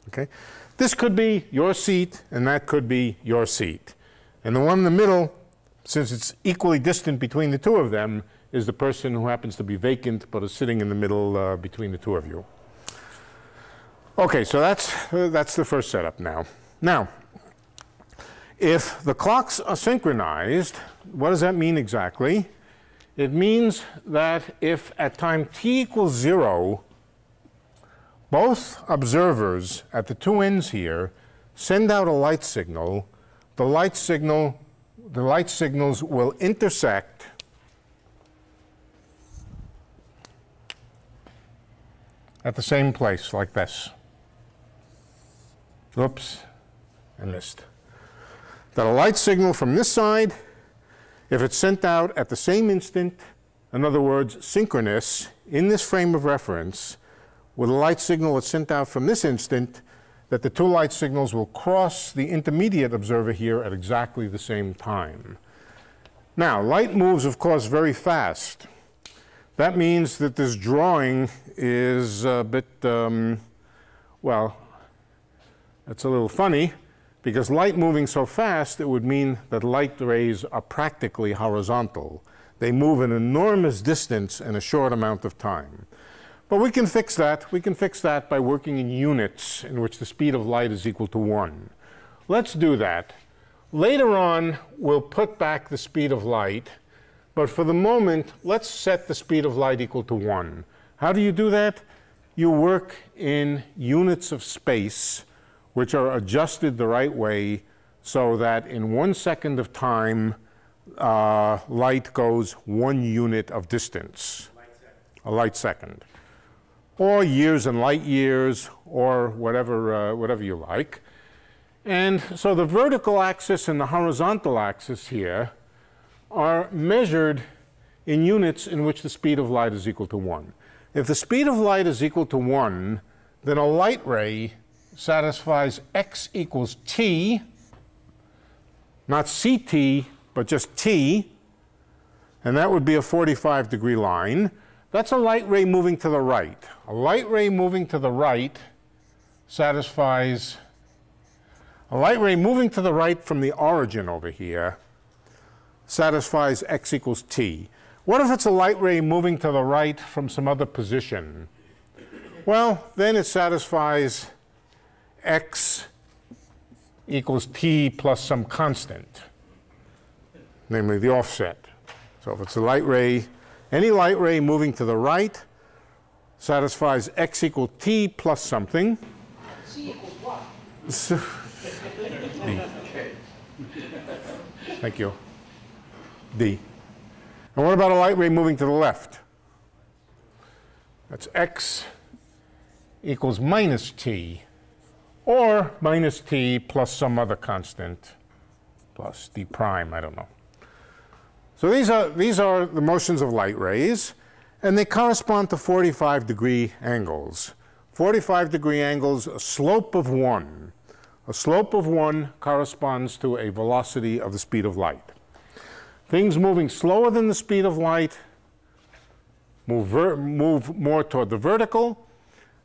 Okay? This could be your seat, and that could be your seat. And the one in the middle, since it's equally distant between the two of them, is the person who happens to be vacant but is sitting in the middle uh, between the two of you. Okay, so that's, uh, that's the first setup now. Now, if the clocks are synchronized, what does that mean exactly? It means that if at time t equals 0, both observers at the two ends here send out a light signal, the light signal, the light signals will intersect at the same place like this. Oops, I missed. That a light signal from this side, if it's sent out at the same instant, in other words, synchronous, in this frame of reference, with a light signal that's sent out from this instant, that the two light signals will cross the intermediate observer here at exactly the same time. Now, light moves, of course, very fast. That means that this drawing is a bit, um, well, it's a little funny because light moving so fast, it would mean that light rays are practically horizontal. They move an enormous distance in a short amount of time. But we can fix that. We can fix that by working in units in which the speed of light is equal to 1. Let's do that. Later on, we'll put back the speed of light, but for the moment, let's set the speed of light equal to 1. How do you do that? You work in units of space, which are adjusted the right way so that in one second of time, uh, light goes one unit of distance. Light a light second or years and light years, or whatever, uh, whatever you like. And so the vertical axis and the horizontal axis here are measured in units in which the speed of light is equal to 1. If the speed of light is equal to 1, then a light ray satisfies x equals t, not ct, but just t, and that would be a 45 degree line. That's a light ray moving to the right. A light ray moving to the right satisfies, a light ray moving to the right from the origin over here satisfies x equals t. What if it's a light ray moving to the right from some other position? Well, then it satisfies x equals t plus some constant, namely the offset. So if it's a light ray any light ray moving to the right satisfies x equal t plus something. C equals what? So- Thank you. D. And what about a light ray moving to the left? That's x equals minus t, or minus t plus some other constant, plus d prime, I don't know. So these are, these are the motions of light rays, and they correspond to 45 degree angles. 45 degree angles, a slope of 1. A slope of 1 corresponds to a velocity of the speed of light. Things moving slower than the speed of light move, move more toward the vertical.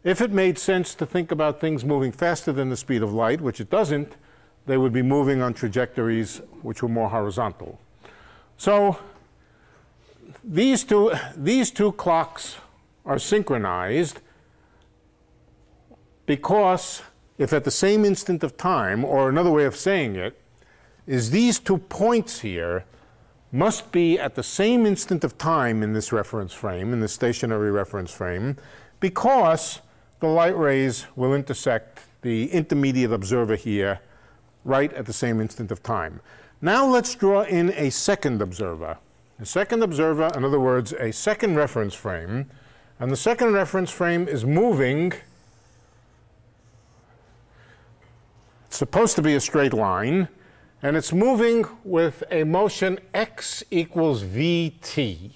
If it made sense to think about things moving faster than the speed of light, which it doesn't, they would be moving on trajectories which were more horizontal. So these two, these two clocks are synchronized because if at the same instant of time, or another way of saying it, is these two points here must be at the same instant of time in this reference frame, in the stationary reference frame, because the light rays will intersect the intermediate observer here right at the same instant of time. Now let's draw in a second observer. A second observer, in other words, a second reference frame, and the second reference frame is moving It's supposed to be a straight line, and it's moving with a motion x equals vt.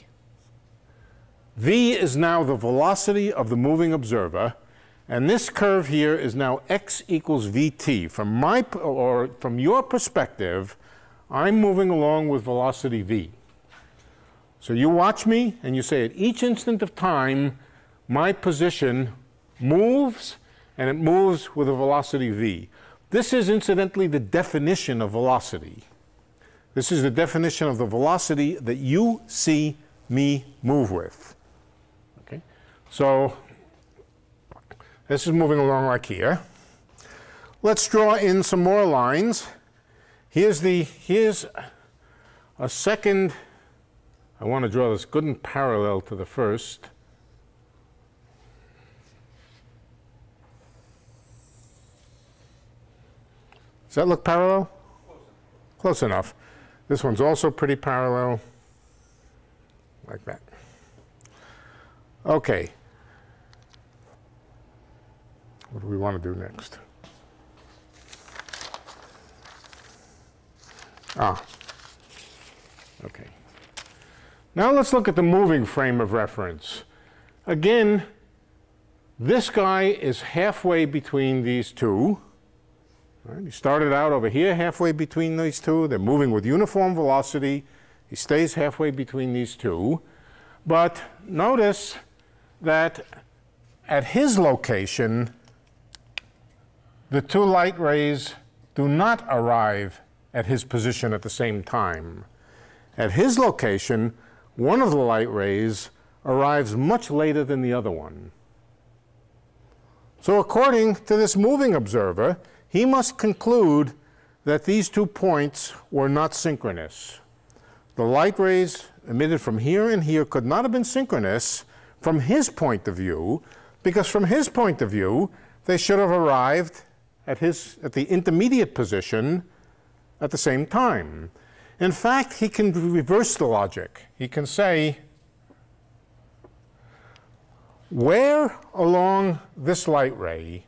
v is now the velocity of the moving observer, and this curve here is now x equals vt. From my or from your perspective, I'm moving along with velocity v. So you watch me and you say at each instant of time, my position moves and it moves with a velocity v. This is incidentally the definition of velocity. This is the definition of the velocity that you see me move with. Okay? So this is moving along like here. Let's draw in some more lines. Here's the here's a second I want to draw this good and parallel to the first. Does that look parallel? Close enough. This one's also pretty parallel, like that. Okay. What do we want to do next? Ah. Okay. Now let's look at the moving frame of reference. Again, this guy is halfway between these two. Right? He started out over here halfway between these two. They're moving with uniform velocity. He stays halfway between these two. But notice that at his location, the two light rays do not arrive at his position at the same time. At his location, one of the light rays arrives much later than the other one. So according to this moving observer, he must conclude that these two points were not synchronous. The light rays emitted from here and here could not have been synchronous from his point of view, because from his point of view, they should have arrived at, his, at the intermediate position at the same time. In fact, he can reverse the logic. He can say, where along this light ray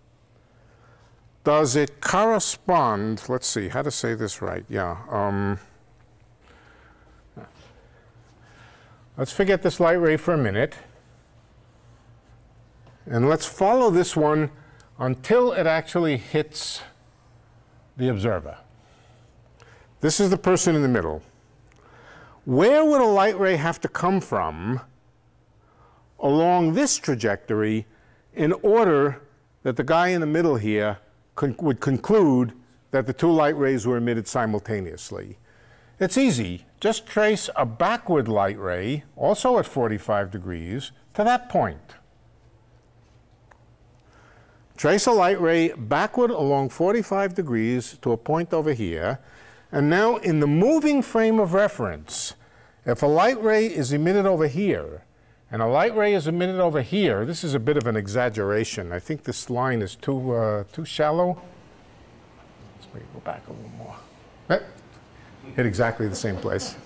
does it correspond? Let's see, how to say this right. Yeah. Um, let's forget this light ray for a minute. And let's follow this one until it actually hits the observer. This is the person in the middle. Where would a light ray have to come from along this trajectory in order that the guy in the middle here con- would conclude that the two light rays were emitted simultaneously? It's easy. Just trace a backward light ray, also at 45 degrees, to that point. Trace a light ray backward along 45 degrees to a point over here. And now in the moving frame of reference, if a light ray is emitted over here and a light ray is emitted over here, this is a bit of an exaggeration. I think this line is too, uh, too shallow. Let's maybe go back a little more. Eh, Hit exactly the same place.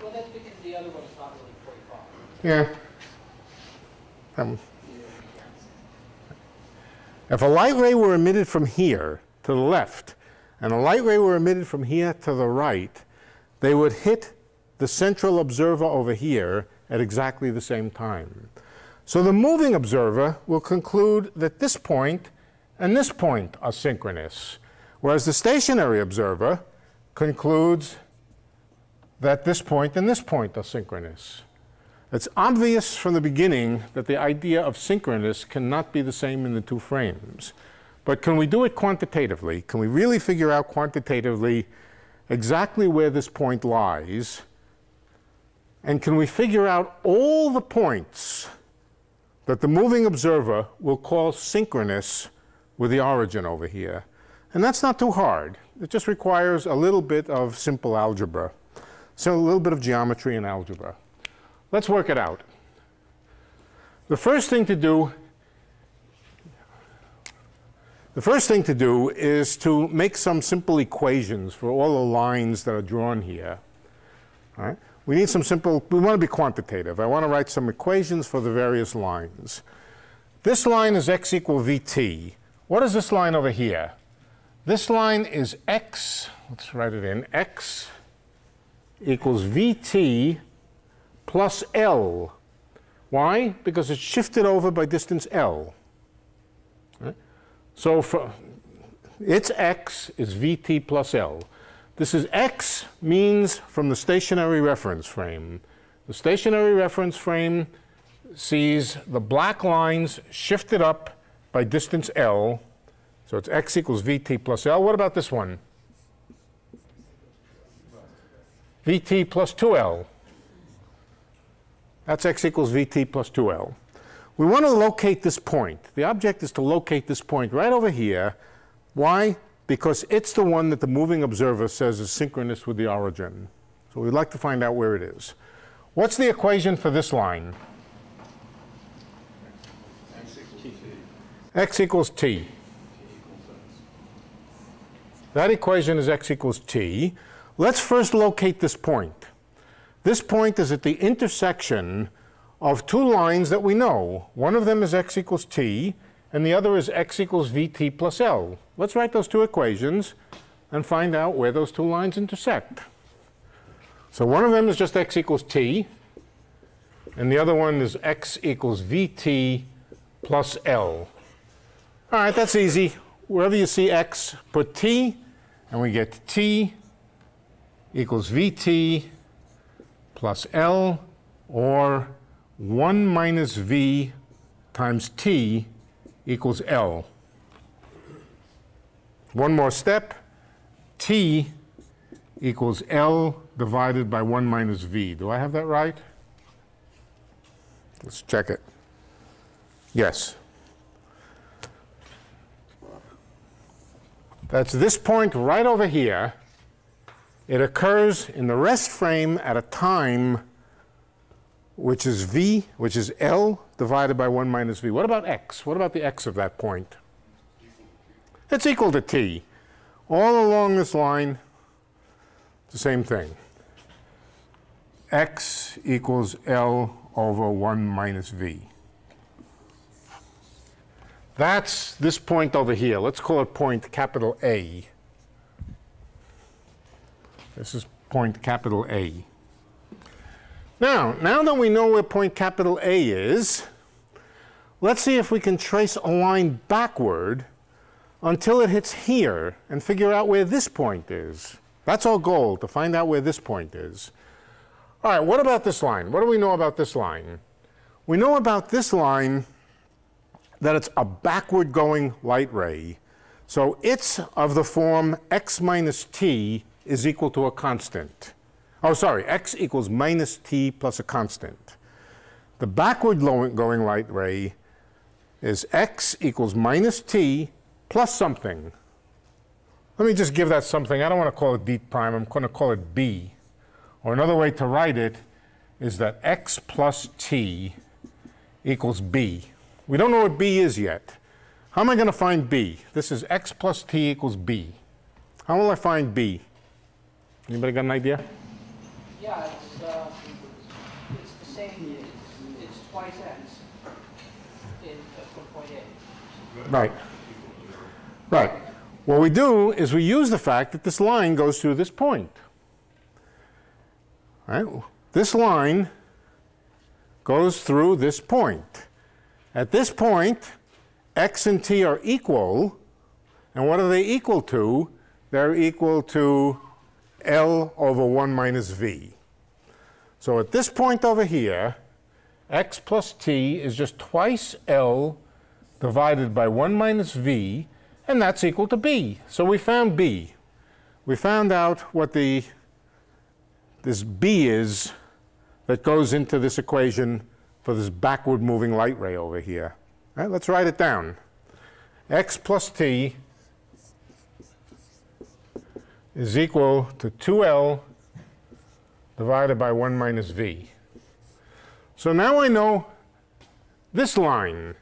Well, that's because the other one's not really 45. Yeah. Um, if a light ray were emitted from here to the left, and a light ray were emitted from here to the right, they would hit the central observer over here at exactly the same time. So the moving observer will conclude that this point and this point are synchronous, whereas the stationary observer concludes that this point and this point are synchronous. It's obvious from the beginning that the idea of synchronous cannot be the same in the two frames. But can we do it quantitatively? Can we really figure out quantitatively exactly where this point lies? And can we figure out all the points that the moving observer will call synchronous with the origin over here? And that's not too hard. It just requires a little bit of simple algebra. So a little bit of geometry and algebra. Let's work it out. The first thing to do the first thing to do is to make some simple equations for all the lines that are drawn here. All right? We need some simple, we want to be quantitative. I want to write some equations for the various lines. This line is x equal vt. What is this line over here? This line is x, let's write it in, x equals vt plus L. Why? Because it's shifted over by distance L. So for, its x is Vt plus L. This is x means from the stationary reference frame. The stationary reference frame sees the black lines shifted up by distance L. So it's x equals Vt plus L. What about this one? Vt plus 2L. That's x equals Vt plus 2L. We want to locate this point. The object is to locate this point right over here. Why? Because it's the one that the moving observer says is synchronous with the origin. So we'd like to find out where it is. What's the equation for this line? x equals t. That equation is x equals t. Let's first locate this point. This point is at the intersection of two lines that we know. One of them is x equals t, and the other is x equals vt plus L. Let's write those two equations and find out where those two lines intersect. So one of them is just x equals t, and the other one is x equals vt plus L. All right, that's easy. Wherever you see x, put t, and we get t equals vt plus L, or 1 minus v times t equals L. One more step, t equals L divided by 1 minus v. Do I have that right? Let's check it. Yes. That's this point right over here. It occurs in the rest frame at a time which is v, which is L divided by 1 minus v. What about x? What about the x of that point? It's equal to t. All along this line, the same thing. x equals L over 1 minus v. That's this point over here. Let's call it point capital A. This is point capital A. Now, now that we know where point capital A is, let's see if we can trace a line backward until it hits here and figure out where this point is. That's our goal, to find out where this point is. All right, what about this line? What do we know about this line? We know about this line that it's a backward going light ray. So it's of the form x minus t is equal to a constant. Oh, sorry, x equals minus t plus a constant. The backward going light ray is x equals minus t plus something. Let me just give that something. I don't want to call it d prime. I'm going to call it b. Or another way to write it is that x plus t equals b. We don't know what b is yet. How am I going to find b? This is x plus t equals b. How will I find b? Anybody got an idea? Yeah, it's, uh, it's the same, it's, it's twice x in. Right. Right. What we do is we use the fact that this line goes through this point. Right? This line goes through this point. At this point, x and t are equal. And what are they equal to? They're equal to L over 1 minus V. So at this point over here, x plus t is just twice L divided by 1 minus V, and that's equal to B. So we found B. We found out what the this B is that goes into this equation for this backward moving light ray over here. Let's write it down. x plus t is equal to 2L divided by 1 minus V. So now I know this line,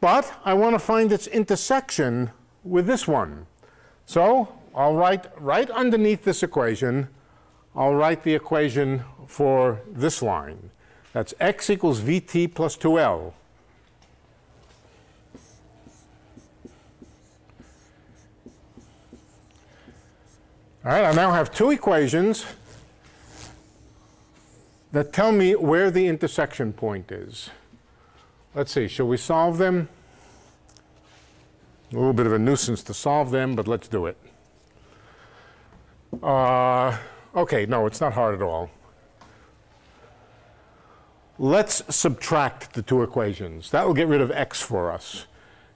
but I want to find its intersection with this one. So I'll write right underneath this equation, I'll write the equation for this line. That's x equals vt plus 2L. All right, I now have two equations that tell me where the intersection point is. Let's see, shall we solve them? A little bit of a nuisance to solve them, but let's do it. Uh, okay, no, it's not hard at all. Let's subtract the two equations. That will get rid of x for us.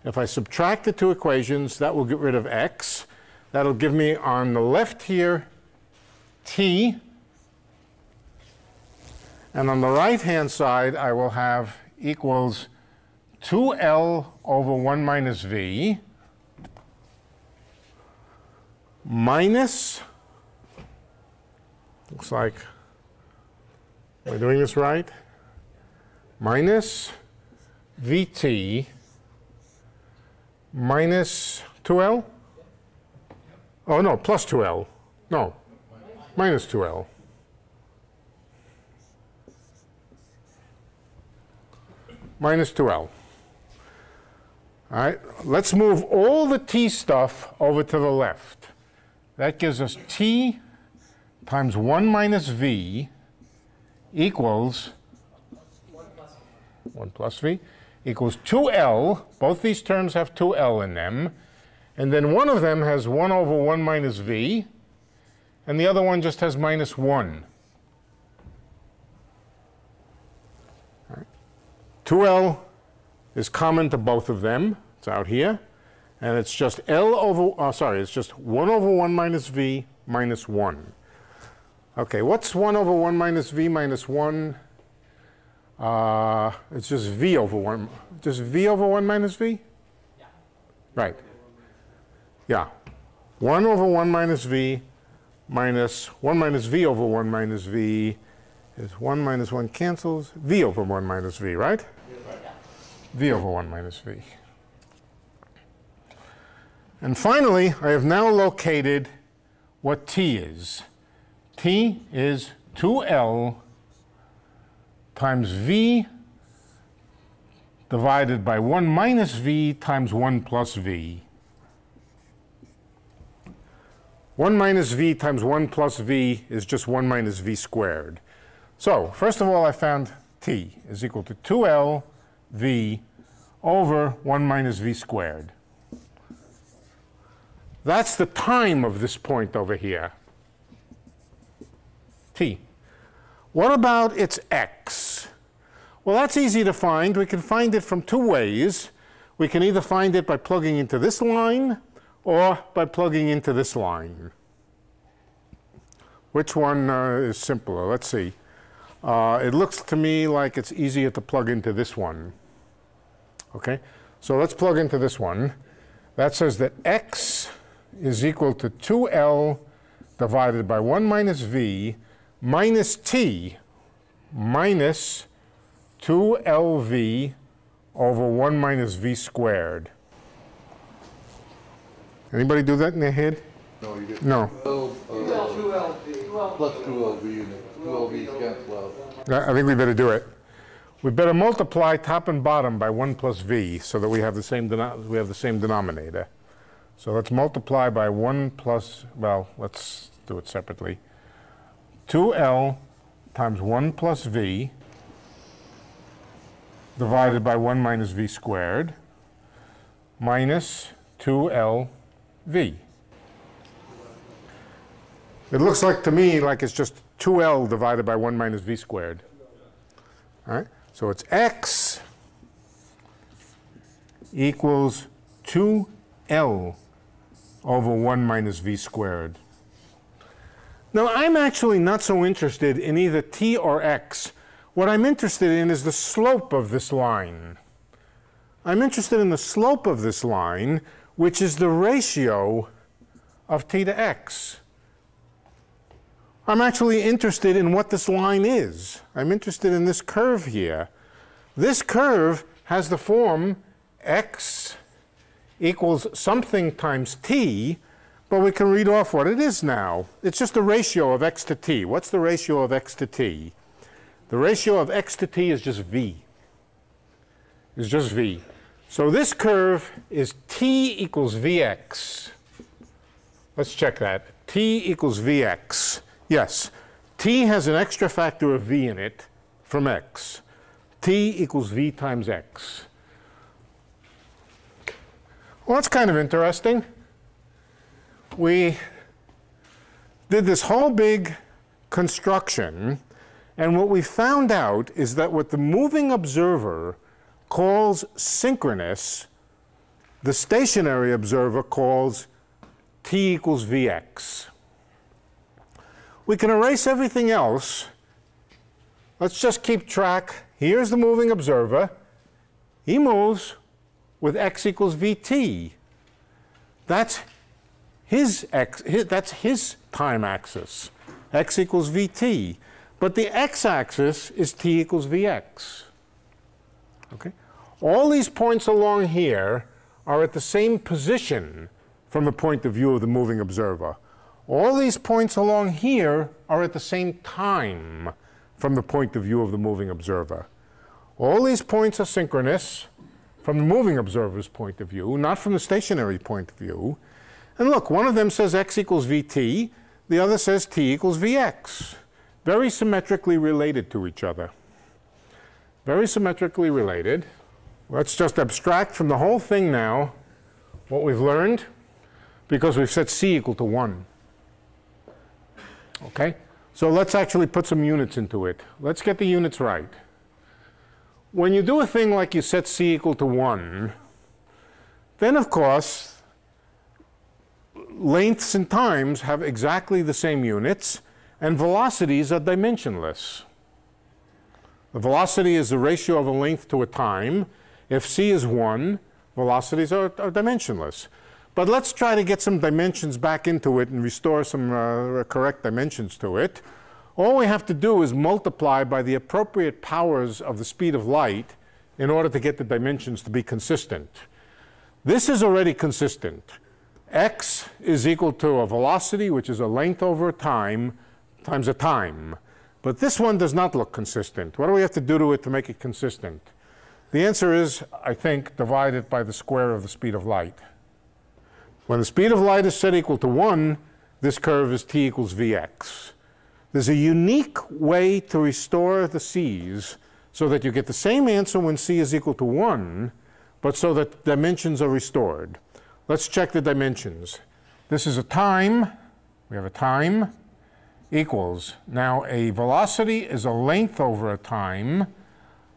If I subtract the two equations, that will get rid of x. That'll give me on the left here t. And on the right-hand side, I will have equals 2L over 1 minus V minus, looks like, am I doing this right? Minus VT minus 2L? Oh, no, plus 2L. No, minus 2L. Minus 2L. All right, let's move all the t stuff over to the left. That gives us t times 1 minus v equals 1 plus v equals 2L. Both these terms have 2L in them. And then one of them has 1 over 1 minus v, and the other one just has minus 1. 2L is common to both of them. It's out here. And it's just L over, oh, sorry, it's just 1 over 1 minus v minus 1. Okay, what's 1 over 1 minus v minus 1? Uh, it's just v over 1, just v over 1 minus v? Yeah. Right. Yeah. 1 over 1 minus v minus 1 minus v over 1 minus v is 1 minus 1 cancels, v over 1 minus v, right? v over 1 minus v. And finally, I have now located what t is. t is 2l times v divided by 1 minus v times 1 plus v. 1 minus v times 1 plus v is just 1 minus v squared. So, first of all, I found t is equal to 2l v over 1 minus v squared. That's the time of this point over here, t. What about its x? Well, that's easy to find. We can find it from two ways. We can either find it by plugging into this line or by plugging into this line. Which one uh, is simpler? Let's see. Uh, it looks to me like it's easier to plug into this one. Okay, so let's plug into this one. That says that x is equal to 2L divided by 1 minus V minus T. minus 2lv over 1 minus v squared. Anybody do that in their head? No, you get No. 12, uh, Two LV. plus 2 LV unit, 2 LV's cancel out. I I think we better do it. We better multiply top and bottom by 1 plus v so that we have the same, deno- we have the same denominator. So let's multiply by 1 plus, well, let's do it separately. 2l times 1 plus v divided by 1 minus v squared minus 2lv. It looks like to me like it's just 2l divided by 1 minus v squared. All right? So it's x equals 2l over 1 minus v squared. Now, I'm actually not so interested in either t or x. What I'm interested in is the slope of this line. I'm interested in the slope of this line, which is the ratio of t to x. I'm actually interested in what this line is. I'm interested in this curve here. This curve has the form x equals something times t, but we can read off what it is now. It's just the ratio of x to t. What's the ratio of x to t? The ratio of x to t is just v. Is just v. So this curve is t equals vx. Let's check that. t equals vx. Yes, t has an extra factor of v in it from x. t equals v times x. Well, that's kind of interesting. We did this whole big construction, and what we found out is that what the moving observer calls synchronous, the stationary observer calls t equals vx. We can erase everything else. Let's just keep track. Here's the moving observer. He moves with x equals vt. That's his x, his, that's his time axis, x equals vt. But the x-axis is t equals vx. Okay? All these points along here are at the same position from the point of view of the moving observer. All these points along here are at the same time from the point of view of the moving observer. All these points are synchronous from the moving observer's point of view, not from the stationary point of view. And look, one of them says x equals vt, the other says t equals vx. Very symmetrically related to each other. Very symmetrically related. Let's just abstract from the whole thing now what we've learned because we've set c equal to 1. Okay? So let's actually put some units into it. Let's get the units right. When you do a thing like you set c equal to 1, then of course, lengths and times have exactly the same units, and velocities are dimensionless. The velocity is the ratio of a length to a time. If c is 1, velocities are, are dimensionless. But let's try to get some dimensions back into it and restore some uh, correct dimensions to it. All we have to do is multiply by the appropriate powers of the speed of light in order to get the dimensions to be consistent. This is already consistent. x is equal to a velocity, which is a length over time, times a time. But this one does not look consistent. What do we have to do to it to make it consistent? The answer is, I think, divided by the square of the speed of light. When the speed of light is set equal to 1, this curve is t equals vx. There's a unique way to restore the c's so that you get the same answer when c is equal to 1, but so that dimensions are restored. Let's check the dimensions. This is a time. We have a time equals. Now, a velocity is a length over a time.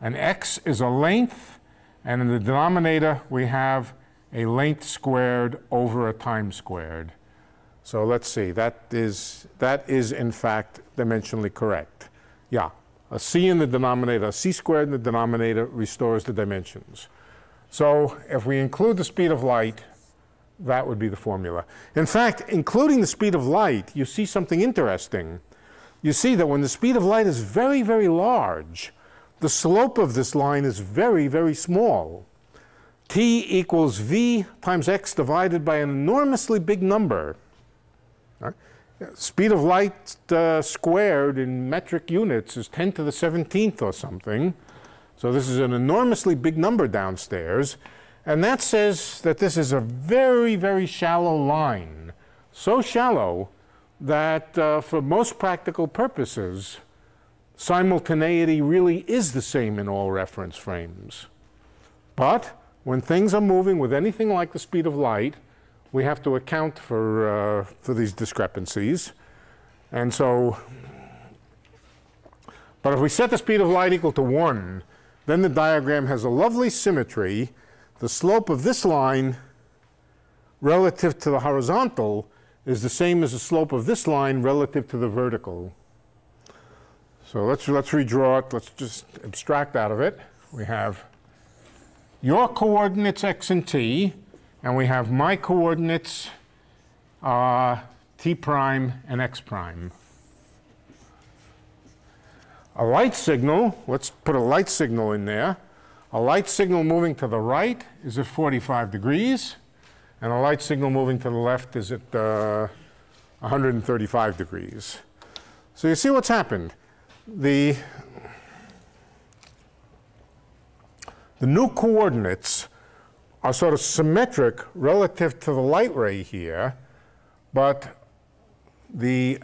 An x is a length. And in the denominator, we have a length squared over a time squared. So let's see, that is, that is in fact dimensionally correct. Yeah, a c in the denominator, a c squared in the denominator restores the dimensions. So if we include the speed of light, that would be the formula. In fact, including the speed of light, you see something interesting. you see that when the speed of light is very, very large, the slope of this line is very, very small. t equals v times x divided by an enormously big number. Right? Speed of light uh, squared in metric units is 10 to the 17th or something. So this is an enormously big number downstairs. And that says that this is a very, very shallow line. So shallow that uh, for most practical purposes, simultaneity really is the same in all reference frames. But when things are moving with anything like the speed of light, we have to account for, uh, for these discrepancies. And so, but if we set the speed of light equal to 1, then the diagram has a lovely symmetry. The slope of this line relative to the horizontal is the same as the slope of this line relative to the vertical. So let's, let's redraw it. Let's just abstract out of it. We have your coordinates x and t, and we have my coordinates uh, t prime and x prime. A light signal, let's put a light signal in there. A light signal moving to the right is at 45 degrees, and a light signal moving to the left is at uh, 135 degrees. So you see what's happened. The, the new coordinates are sort of symmetric relative to the light ray here, but the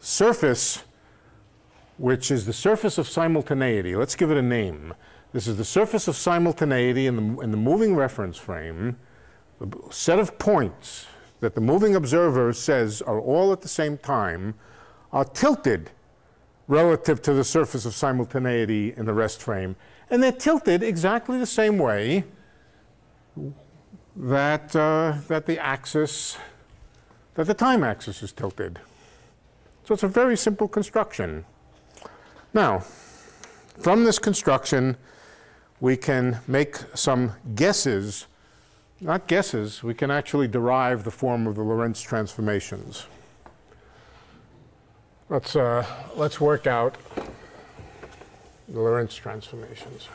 surface, which is the surface of simultaneity, let's give it a name. This is the surface of simultaneity in the, in the moving reference frame, the set of points that the moving observer says are all at the same time are tilted relative to the surface of simultaneity in the rest frame. And they're tilted exactly the same way that, uh, that the axis, that the time axis is tilted. So it's a very simple construction. Now, from this construction, we can make some guesses, not guesses, we can actually derive the form of the Lorentz transformations. Let's, uh, let's work out the Lorentz transformations.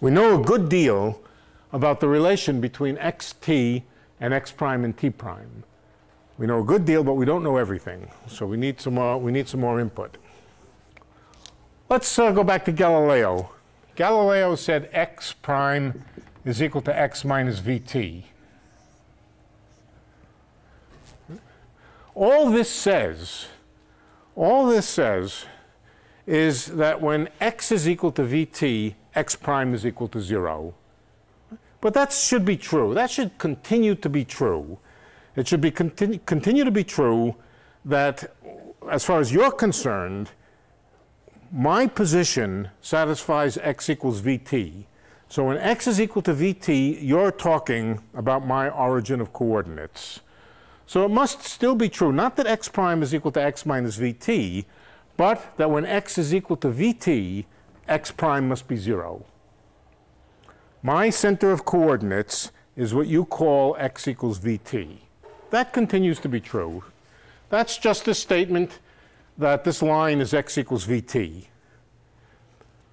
We know a good deal about the relation between xt and x prime and t prime. We know a good deal, but we don't know everything. So we need some more, we need some more input. Let's uh, go back to Galileo. Galileo said x prime is equal to x minus vt. All this says, all this says is that when x is equal to vt, x prime is equal to 0. But that should be true. That should continue to be true. It should be continue, continue to be true that, as far as you're concerned, my position satisfies x equals vt. So when x is equal to vt, you're talking about my origin of coordinates. So it must still be true, not that x prime is equal to x minus vt, but that when x is equal to vt, x prime must be 0. My center of coordinates is what you call x equals vt. That continues to be true. That's just a statement that this line is x equals vt.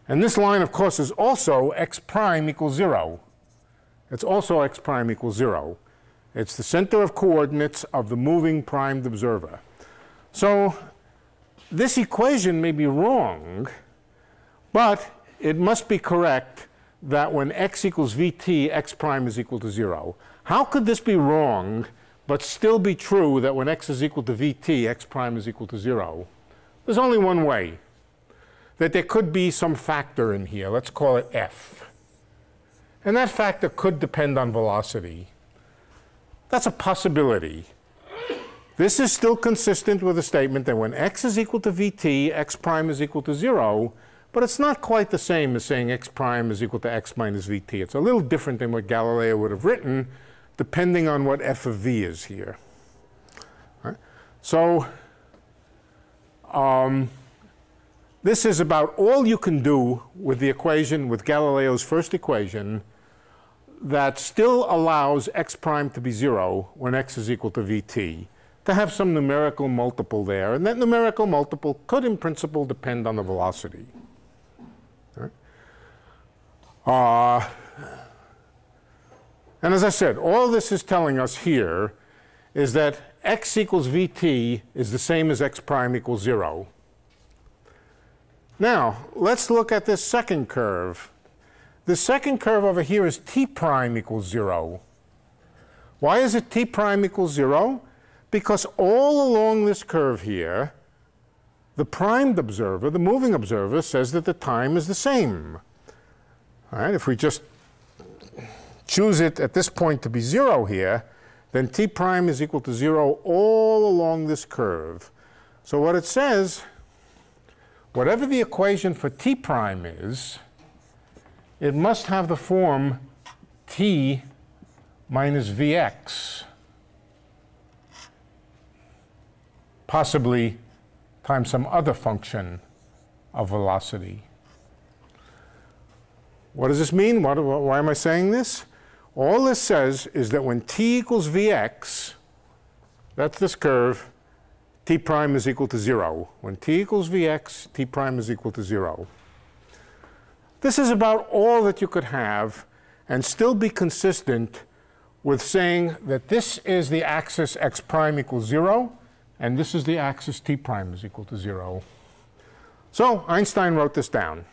And this line, of course, is also x prime equals 0. It's also x prime equals 0. It's the center of coordinates of the moving primed observer. So this equation may be wrong, but it must be correct that when x equals vt, x prime is equal to 0. How could this be wrong, but still be true that when x is equal to vt, x prime is equal to 0? There's only one way. That there could be some factor in here. Let's call it f. And that factor could depend on velocity. That's a possibility. This is still consistent with the statement that when x is equal to vt, x prime is equal to 0, but it's not quite the same as saying x prime is equal to x minus vt. It's a little different than what Galileo would have written, depending on what f of v is here. Right? So um, this is about all you can do with the equation, with Galileo's first equation, that still allows x prime to be 0 when x is equal to vt, to have some numerical multiple there. And that numerical multiple could, in principle, depend on the velocity. Right? Uh, and as I said, all this is telling us here is that x equals vt is the same as x prime equals 0. Now, let's look at this second curve. The second curve over here is t prime equals 0. Why is it t prime equals 0? Because all along this curve here, the primed observer, the moving observer, says that the time is the same. All right, if we just choose it at this point to be 0 here, then t prime is equal to 0 all along this curve. So what it says, whatever the equation for t prime is, it must have the form t minus vx, possibly times some other function of velocity. What does this mean? What, why am I saying this? All this says is that when t equals vx, that's this curve, t prime is equal to 0. When t equals vx, t prime is equal to 0. This is about all that you could have and still be consistent with saying that this is the axis x prime equals 0, and this is the axis t prime is equal to 0. So Einstein wrote this down.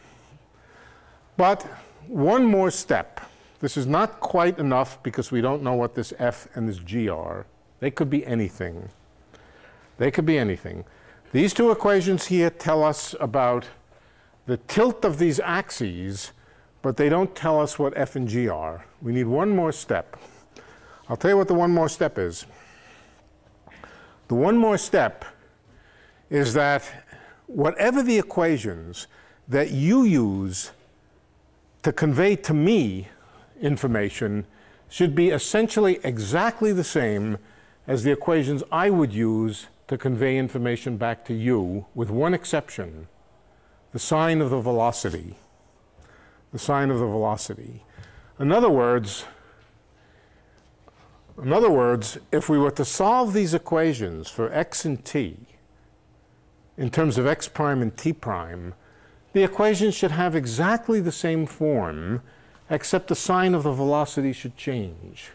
But one more step. This is not quite enough because we don't know what this f and this g are. They could be anything. They could be anything. These two equations here tell us about the tilt of these axes, but they don't tell us what f and g are. We need one more step. I'll tell you what the one more step is. The one more step is that whatever the equations that you use to convey to me information should be essentially exactly the same as the equations I would use to convey information back to you, with one exception, the sign of the velocity. The sign of the velocity. In other words, in other words, if we were to solve these equations for x and t in terms of x prime and t prime, the equations should have exactly the same form except the sign of the velocity should change.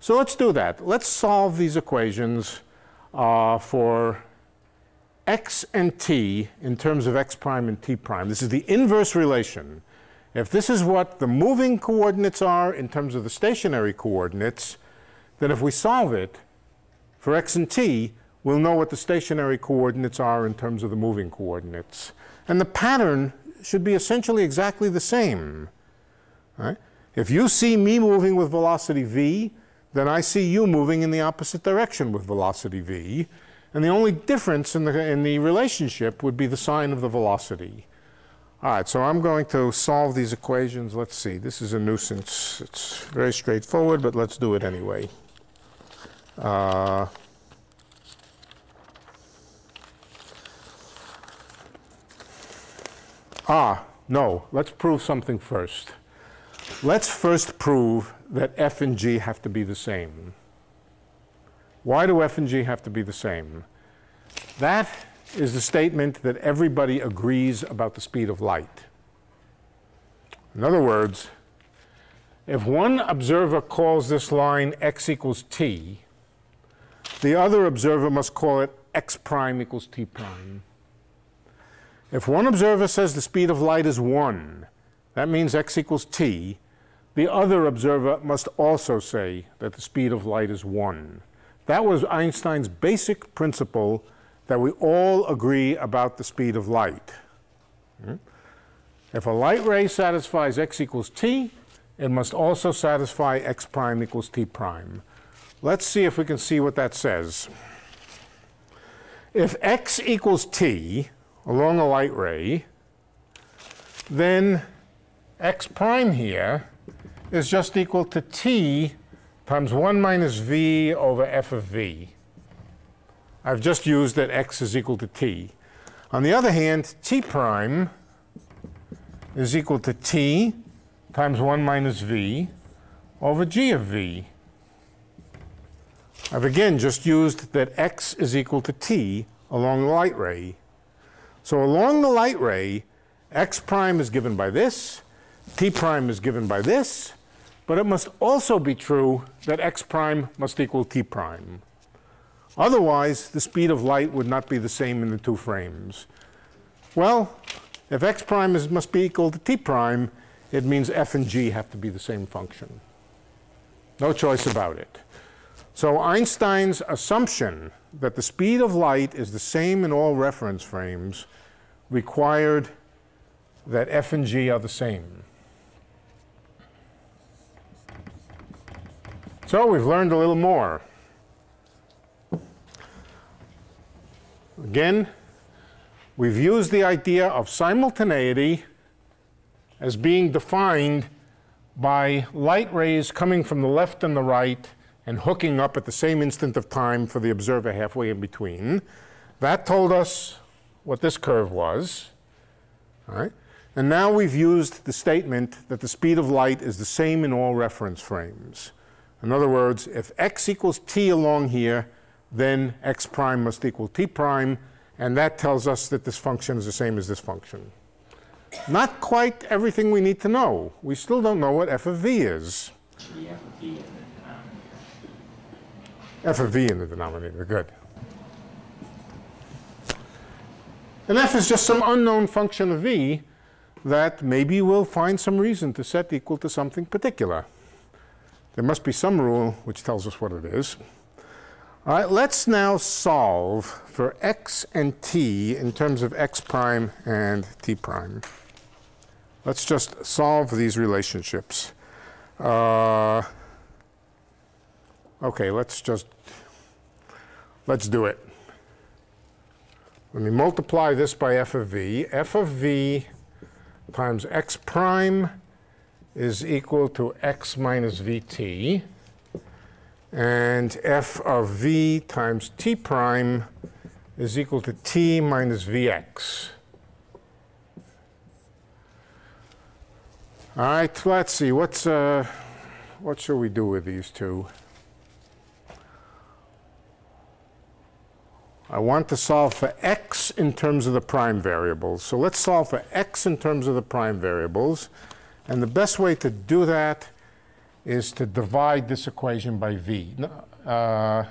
So let's do that. Let's solve these equations uh, for x and t in terms of x prime and t prime. This is the inverse relation. If this is what the moving coordinates are in terms of the stationary coordinates, then if we solve it for x and t, we'll know what the stationary coordinates are in terms of the moving coordinates. And the pattern should be essentially exactly the same. Right? If you see me moving with velocity v, then I see you moving in the opposite direction with velocity v. And the only difference in the, in the relationship would be the sign of the velocity. All right, so I'm going to solve these equations. Let's see. This is a nuisance. It's very straightforward, but let's do it anyway. Uh, ah, no. Let's prove something first. Let's first prove that f and g have to be the same. Why do f and g have to be the same? That is the statement that everybody agrees about the speed of light. In other words, if one observer calls this line x equals t, the other observer must call it x prime equals t prime. If one observer says the speed of light is 1, that means x equals t. The other observer must also say that the speed of light is 1. That was Einstein's basic principle that we all agree about the speed of light. Hmm? If a light ray satisfies x equals t, it must also satisfy x prime equals t prime. Let's see if we can see what that says. If x equals t along a light ray, then x prime here is just equal to t times 1 minus v over f of v. I've just used that x is equal to t. On the other hand, t prime is equal to t times 1 minus v over g of v. I've again just used that x is equal to t along the light ray. So along the light ray, x prime is given by this, t prime is given by this, but it must also be true that x prime must equal t prime. Otherwise, the speed of light would not be the same in the two frames. Well, if x prime is, must be equal to t prime, it means f and g have to be the same function. No choice about it. So Einstein's assumption that the speed of light is the same in all reference frames required that f and g are the same. So we've learned a little more. Again, we've used the idea of simultaneity as being defined by light rays coming from the left and the right and hooking up at the same instant of time for the observer halfway in between. That told us what this curve was. All right? And now we've used the statement that the speed of light is the same in all reference frames. In other words, if x equals t along here, then x prime must equal t prime, and that tells us that this function is the same as this function. Not quite everything we need to know. We still don't know what f of v is. f of v in the denominator, good. And f is just some unknown function of v that maybe we'll find some reason to set equal to something particular. There must be some rule which tells us what it is. All right, let's now solve for x and t in terms of x prime and t prime. Let's just solve these relationships. Uh, okay, let's just, let's do it. Let me multiply this by f of v. f of v times x prime is equal to x minus vt. And f of v times t prime is equal to t minus vx. All right, let's see. What's, uh, what shall we do with these two? I want to solve for x in terms of the prime variables. So let's solve for x in terms of the prime variables. And the best way to do that is to divide this equation by v. Uh,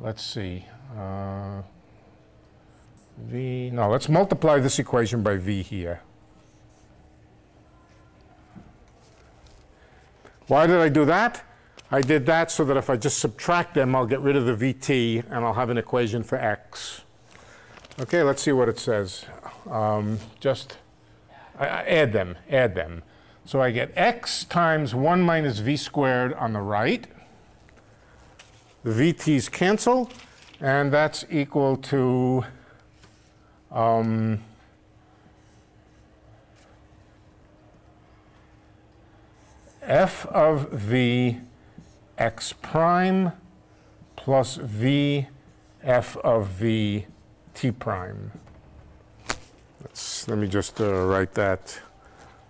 let's see. Uh, v, no, let's multiply this equation by v here. Why did I do that? I did that so that if I just subtract them, I'll get rid of the vt and I'll have an equation for x. Okay, let's see what it says. Um, just I, I add them, add them. So I get x times 1 minus v squared on the right. The vt's cancel, and that's equal to um, f of v x prime plus v f of v t prime. Let's, let me just uh, write that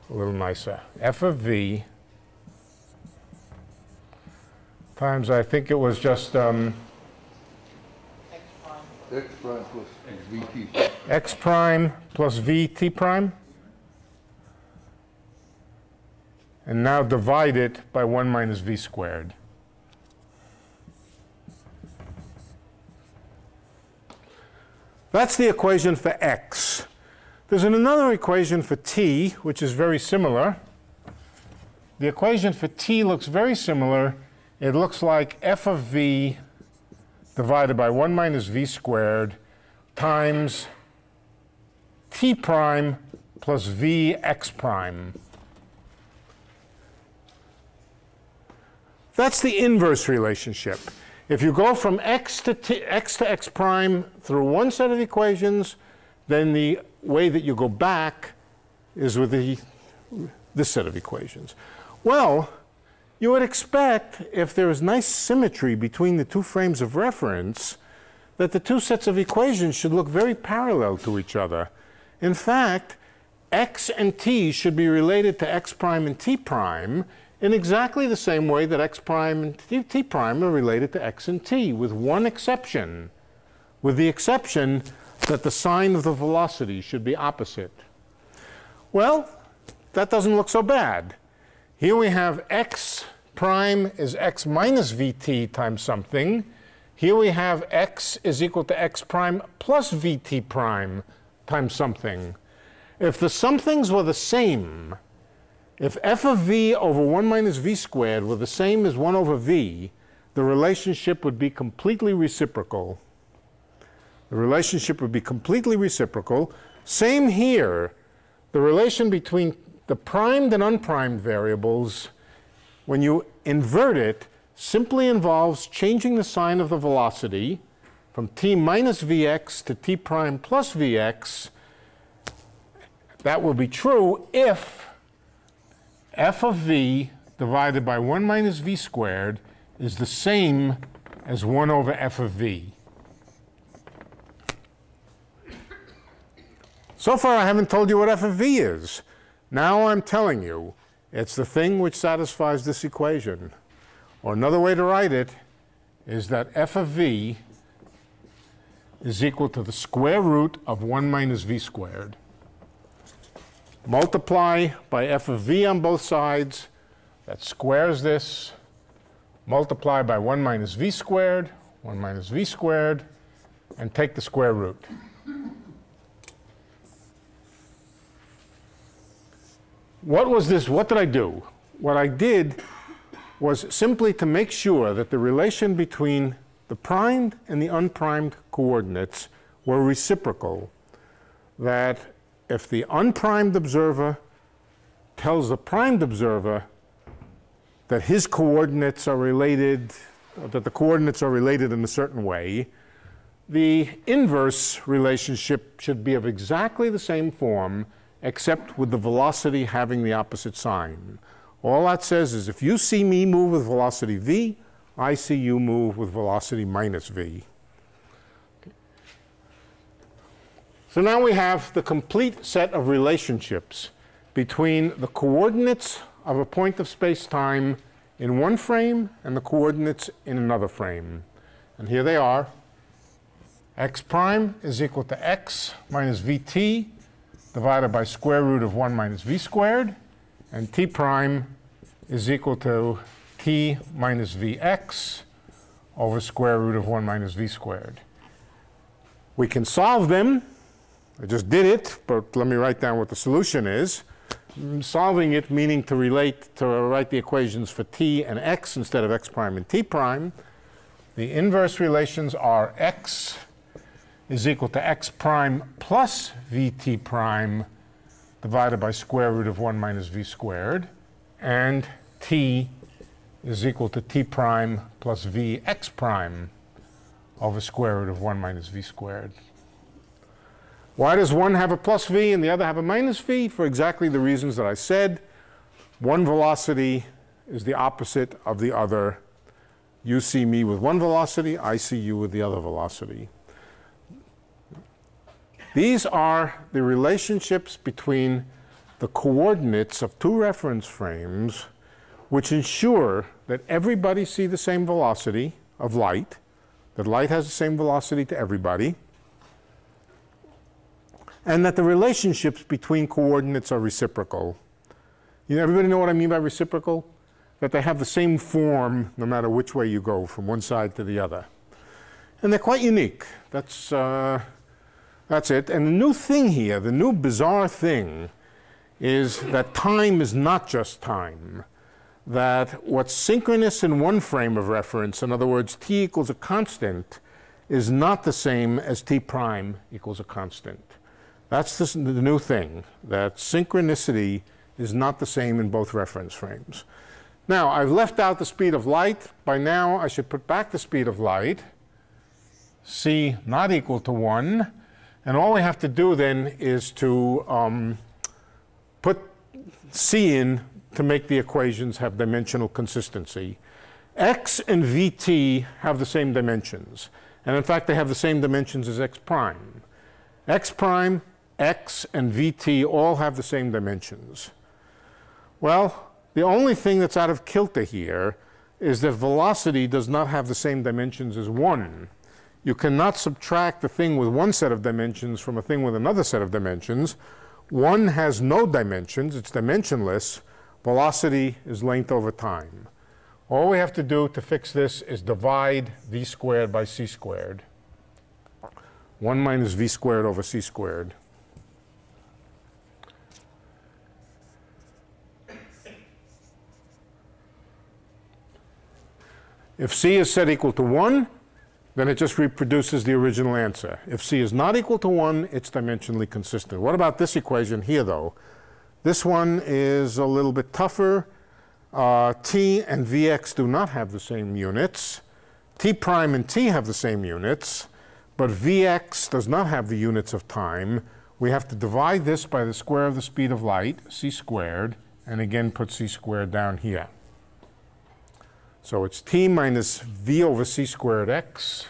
a little nicer. f of v times, I think it was just um, X prime. Plus VT. x prime plus v t prime. And now divide it by 1 minus v squared. That's the equation for x. There's another equation for t, which is very similar. The equation for t looks very similar. It looks like f of v divided by 1 minus v squared times t prime plus v x prime. That's the inverse relationship. If you go from x to t, x to x prime through one set of equations, then the way that you go back is with the, this set of equations. Well, you would expect, if there is nice symmetry between the two frames of reference, that the two sets of equations should look very parallel to each other. In fact, x and t should be related to x prime and t prime, in exactly the same way that x prime and t, t prime are related to x and t, with one exception, with the exception that the sign of the velocity should be opposite. Well, that doesn't look so bad. Here we have x prime is x minus vt times something. Here we have x is equal to x prime plus vt prime times something. If the somethings were the same, if f of v over 1 minus v squared were the same as 1 over v, the relationship would be completely reciprocal. The relationship would be completely reciprocal. Same here. The relation between the primed and unprimed variables, when you invert it, simply involves changing the sign of the velocity from t minus vx to t prime plus vx. That will be true if f of v divided by 1 minus v squared is the same as 1 over f of v. So far, I haven't told you what f of v is. Now I'm telling you, it's the thing which satisfies this equation. Or another way to write it is that f of v is equal to the square root of 1 minus v squared. Multiply by f of v on both sides. That squares this. Multiply by 1 minus v squared, 1 minus v squared, and take the square root. What was this? What did I do? What I did was simply to make sure that the relation between the primed and the unprimed coordinates were reciprocal. That if the unprimed observer tells the primed observer that his coordinates are related, that the coordinates are related in a certain way, the inverse relationship should be of exactly the same form except with the velocity having the opposite sign. All that says is if you see me move with velocity v, I see you move with velocity minus v. So now we have the complete set of relationships between the coordinates of a point of space-time in one frame and the coordinates in another frame. And here they are. x prime is equal to x minus vt divided by square root of 1 minus v squared, and t prime is equal to t minus vx over square root of 1 minus v squared. We can solve them. I just did it, but let me write down what the solution is. Mm, solving it meaning to relate, to write the equations for t and x instead of x prime and t prime. The inverse relations are x is equal to x prime plus vt prime divided by square root of 1 minus v squared, and t is equal to t prime plus vx prime over square root of 1 minus v squared. Why does one have a plus v and the other have a minus v? For exactly the reasons that I said. One velocity is the opposite of the other. You see me with one velocity, I see you with the other velocity. These are the relationships between the coordinates of two reference frames which ensure that everybody see the same velocity of light, that light has the same velocity to everybody, and that the relationships between coordinates are reciprocal. You know, everybody know what I mean by reciprocal? That they have the same form no matter which way you go from one side to the other. And they're quite unique. That's, uh, that's it. And the new thing here, the new bizarre thing, is that time is not just time. That what's synchronous in one frame of reference, in other words, t equals a constant, is not the same as t prime equals a constant. That's the, the new thing, that synchronicity is not the same in both reference frames. Now, I've left out the speed of light. By now, I should put back the speed of light, c not equal to 1, and all we have to do then is to um, put C in to make the equations have dimensional consistency. X and VT have the same dimensions. And in fact, they have the same dimensions as X prime. X prime, X, and VT all have the same dimensions. Well, The only thing that's out of kilter here is that velocity does not have the same dimensions as 1. You cannot subtract the thing with one set of dimensions from a thing with another set of dimensions. One has no dimensions, it's dimensionless. Velocity is length over time. All we have to do to fix this is divide v squared by c squared. 1 minus v squared over c squared. If c is set equal to 1, then it just reproduces the original answer. If c is not equal to 1, it's dimensionally consistent. What about this equation here, though? This one is a little bit tougher. Uh, t and vx do not have the same units. t prime and t have the same units, but vx does not have the units of time. We have to divide this by the square of the speed of light, c squared, and again put c squared down here. So it's t minus v over c squared x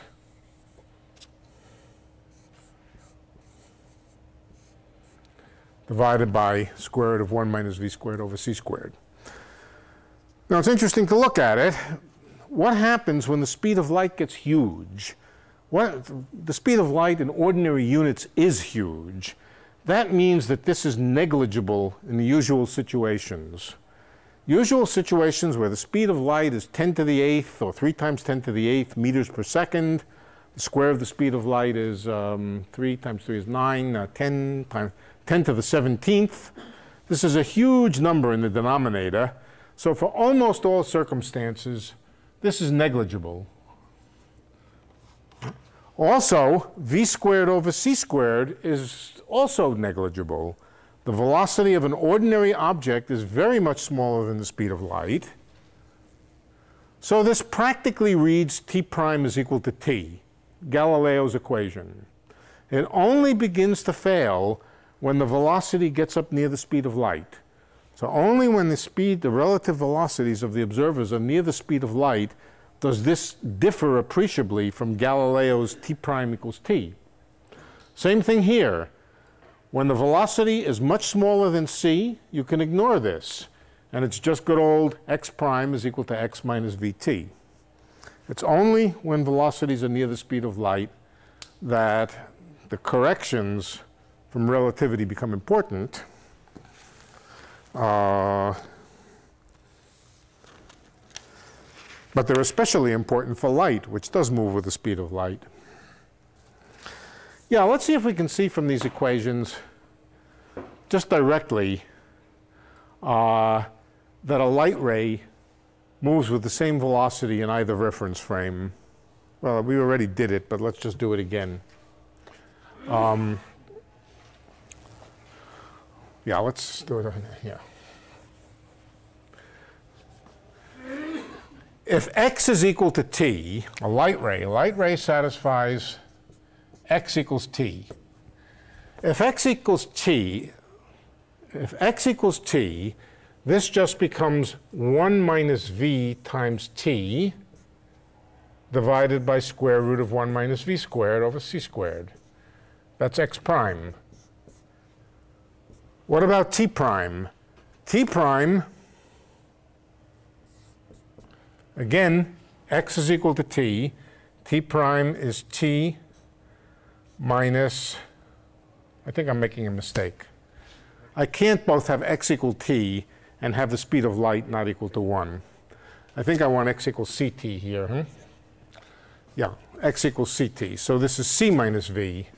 divided by square root of 1 minus v squared over c squared. Now it's interesting to look at it. What happens when the speed of light gets huge? What, the speed of light in ordinary units is huge. That means that this is negligible in the usual situations. Usual situations where the speed of light is 10 to the 8th or 3 times 10 to the 8th meters per second. The square of the speed of light is um, 3 times 3 is 9, uh, 10 times 10 to the 17th. This is a huge number in the denominator. So for almost all circumstances, this is negligible. Also, v squared over c squared is also negligible. The velocity of an ordinary object is very much smaller than the speed of light. So this practically reads t prime is equal to t, Galileo's equation. It only begins to fail when the velocity gets up near the speed of light. So only when the speed, the relative velocities of the observers are near the speed of light does this differ appreciably from Galileo's t prime equals t. Same thing here. When the velocity is much smaller than c, you can ignore this. And it's just good old x prime is equal to x minus vt. It's only when velocities are near the speed of light that the corrections from relativity become important. Uh, but they're especially important for light, which does move with the speed of light. Yeah, let's see if we can see from these equations just directly uh, that a light ray moves with the same velocity in either reference frame. Well, we already did it, but let's just do it again. Um, yeah, let's do it here. If x is equal to t, a light ray, a light ray satisfies x equals t. If x equals t, if x equals t, this just becomes 1 minus v times t divided by square root of 1 minus v squared over c squared. That's x prime. What about t prime? t prime, again, x is equal to t. t prime is t minus, I think I'm making a mistake. I can't both have x equal t and have the speed of light not equal to 1. I think I want x equals ct here. Hmm? Yeah, x equals ct. So this is c minus v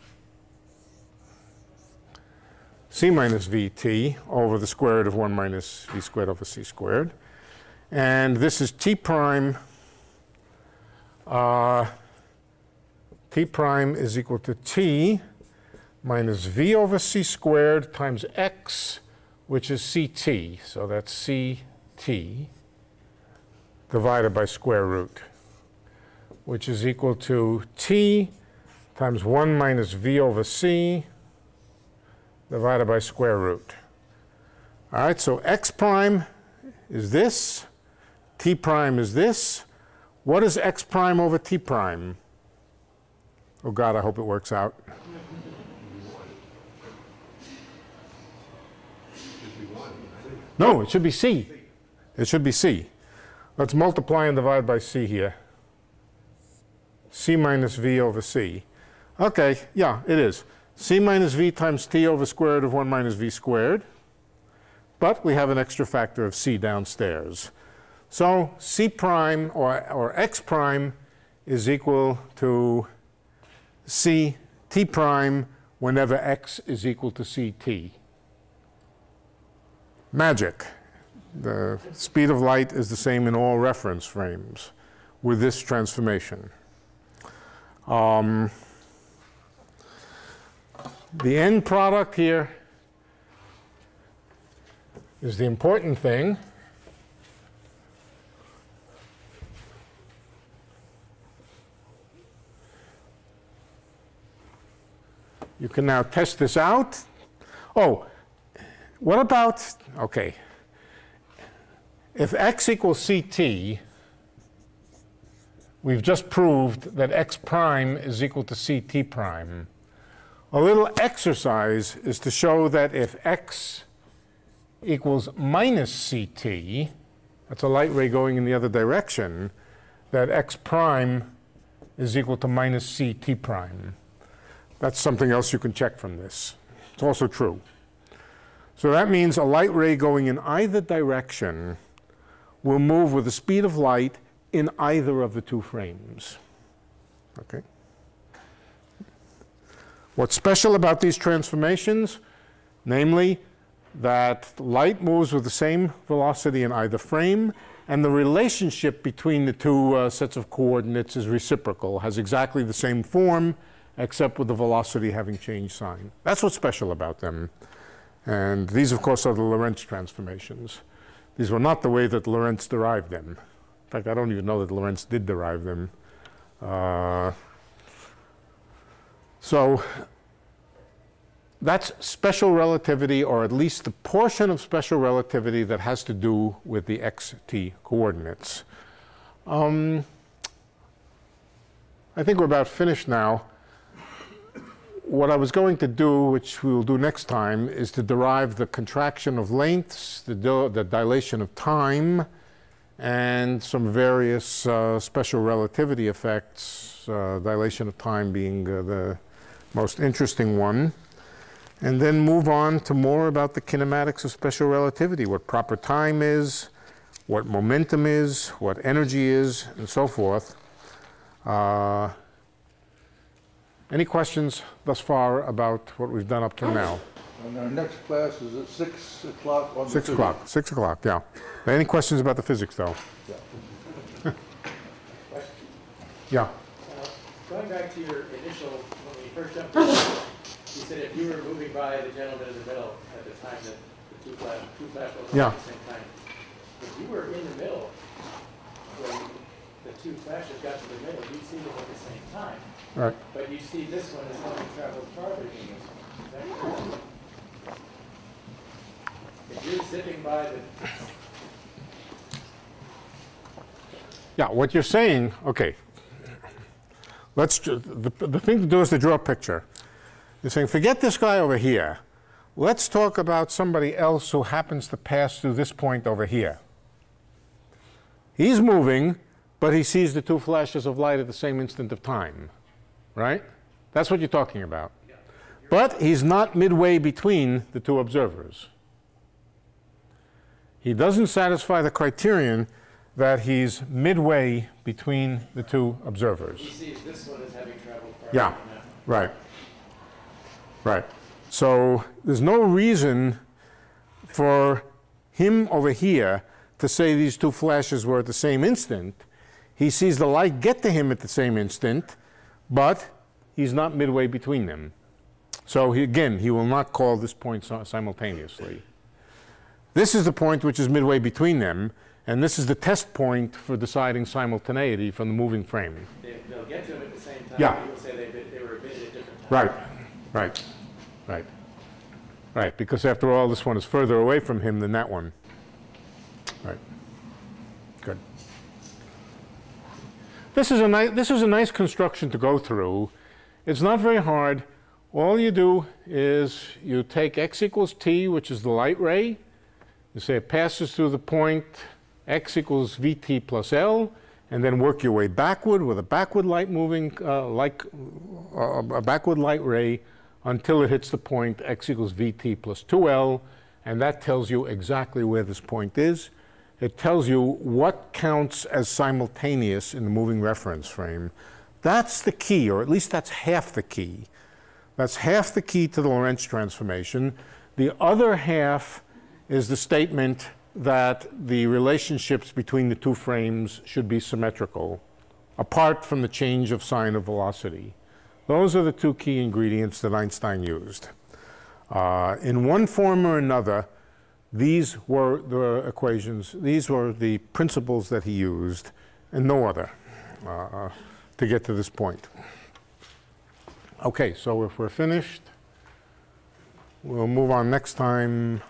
c minus vt over the square root of 1 minus v squared over c squared. And this is t prime. Uh, t prime is equal to t minus v over c squared times x, which is ct. So that's ct divided by square root, which is equal to t times 1 minus v over c divided by square root. All right, so x prime is this, t prime is this. What is x prime over t prime? Oh God, I hope it works out. No, it should be c. It should be c. Let's multiply and divide by c here. c minus v over c. Okay, yeah, it is. c minus v times t over square root of 1 minus v squared. But we have an extra factor of c downstairs. So c prime or, or x prime is equal to c t prime whenever x is equal to ct. Magic. The speed of light is the same in all reference frames with this transformation. Um, the end product here is the important thing. You can now test this out. Oh, what about, okay, if x equals ct, we've just proved that x prime is equal to ct prime. A little exercise is to show that if x equals minus ct, that's a light ray going in the other direction, that x prime is equal to minus ct prime. That's something else you can check from this. It's also true. So that means a light ray going in either direction will move with the speed of light in either of the two frames. Okay? What's special about these transformations? Namely, that light moves with the same velocity in either frame, and the relationship between the two uh, sets of coordinates is reciprocal, has exactly the same form, except with the velocity having changed sign. That's what's special about them. And these, of course, are the Lorentz transformations. These were not the way that Lorentz derived them. In fact, I don't even know that Lorentz did derive them. Uh, so that's special relativity, or at least the portion of special relativity that has to do with the xt coordinates. Um, I think we're about finished now what I was going to do, which we will do next time, is to derive the contraction of lengths, the, the dilation of time, and some various uh, special relativity effects, uh, dilation of time being uh, the most interesting one. And then move on to more about the kinematics of special relativity, what proper time is, what momentum is, what energy is, and so forth. Any questions thus far about what we've done up to now? And our next class is at six o'clock on the Six fifth. o'clock, six o'clock, yeah. Any questions about the physics, though? Yeah, Uh, Going back to your initial, when we first jumped in, you said if you were moving by the gentleman in the middle at the time that the two flash, two flash were Yeah. at the same time. If you were in the middle, when the two flashes got to the middle, you'd see them at the same time. right. But you see this one is having traveled farther than this one. Is that correct? If you're zipping by the, Yeah, what you're saying, okay. Let's, the, the thing to do is to draw a picture. You're saying, forget this guy over here. Let's talk about somebody else who happens to pass through this point over here. He's moving, but he sees the two flashes of light at the same instant of time, right? That's what you're talking about. But he's not midway between the two observers. He doesn't satisfy the criterion that he's midway between the two observers. he sees this one as having traveled farther Yeah. Right. Right. So there's no reason for him over here to say these two flashes were at the same instant. He sees the light get to him at the same instant, but he's not midway between them. So he, again, he will not call this point simultaneously. This is the point which is midway between them, and this is the test point for deciding simultaneity from the moving frame. They, they'll get to them at the same time. Yeah. People say they, they were emitted at different times. Right, right, right, right. Because after all, this one is further away from him than that one. Right. This is a nice. This is a nice construction to go through. It's not very hard. All you do is you take x equals t, which is the light ray. You say it passes through the point x equals vt plus L, and then work your way backward with a backward light moving, uh, like uh, a backward light ray until it hits the point x equals vt plus 2L, and that tells you exactly where this point is. It tells you what counts as simultaneous in the moving reference frame. That's the key, or at least that's half the key. That's half the key to the Lorentz transformation. The other half is the statement that the relationships between the two frames should be symmetrical, apart from the change of sign of velocity. Those are the two key ingredients that Einstein used. Uh, in one form or another, these were the equations, these were the principles that he used, and no other, uh, to get to this point. Okay, so if we're finished, we'll move on next time.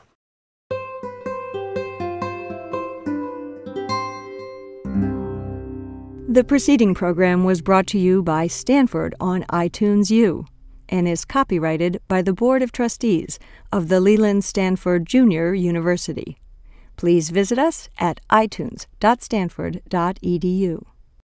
The preceding program was brought to you by Stanford on iTunes U and is copyrighted by the Board of Trustees of the Leland Stanford Junior University. Please visit us at itunes.stanford.edu.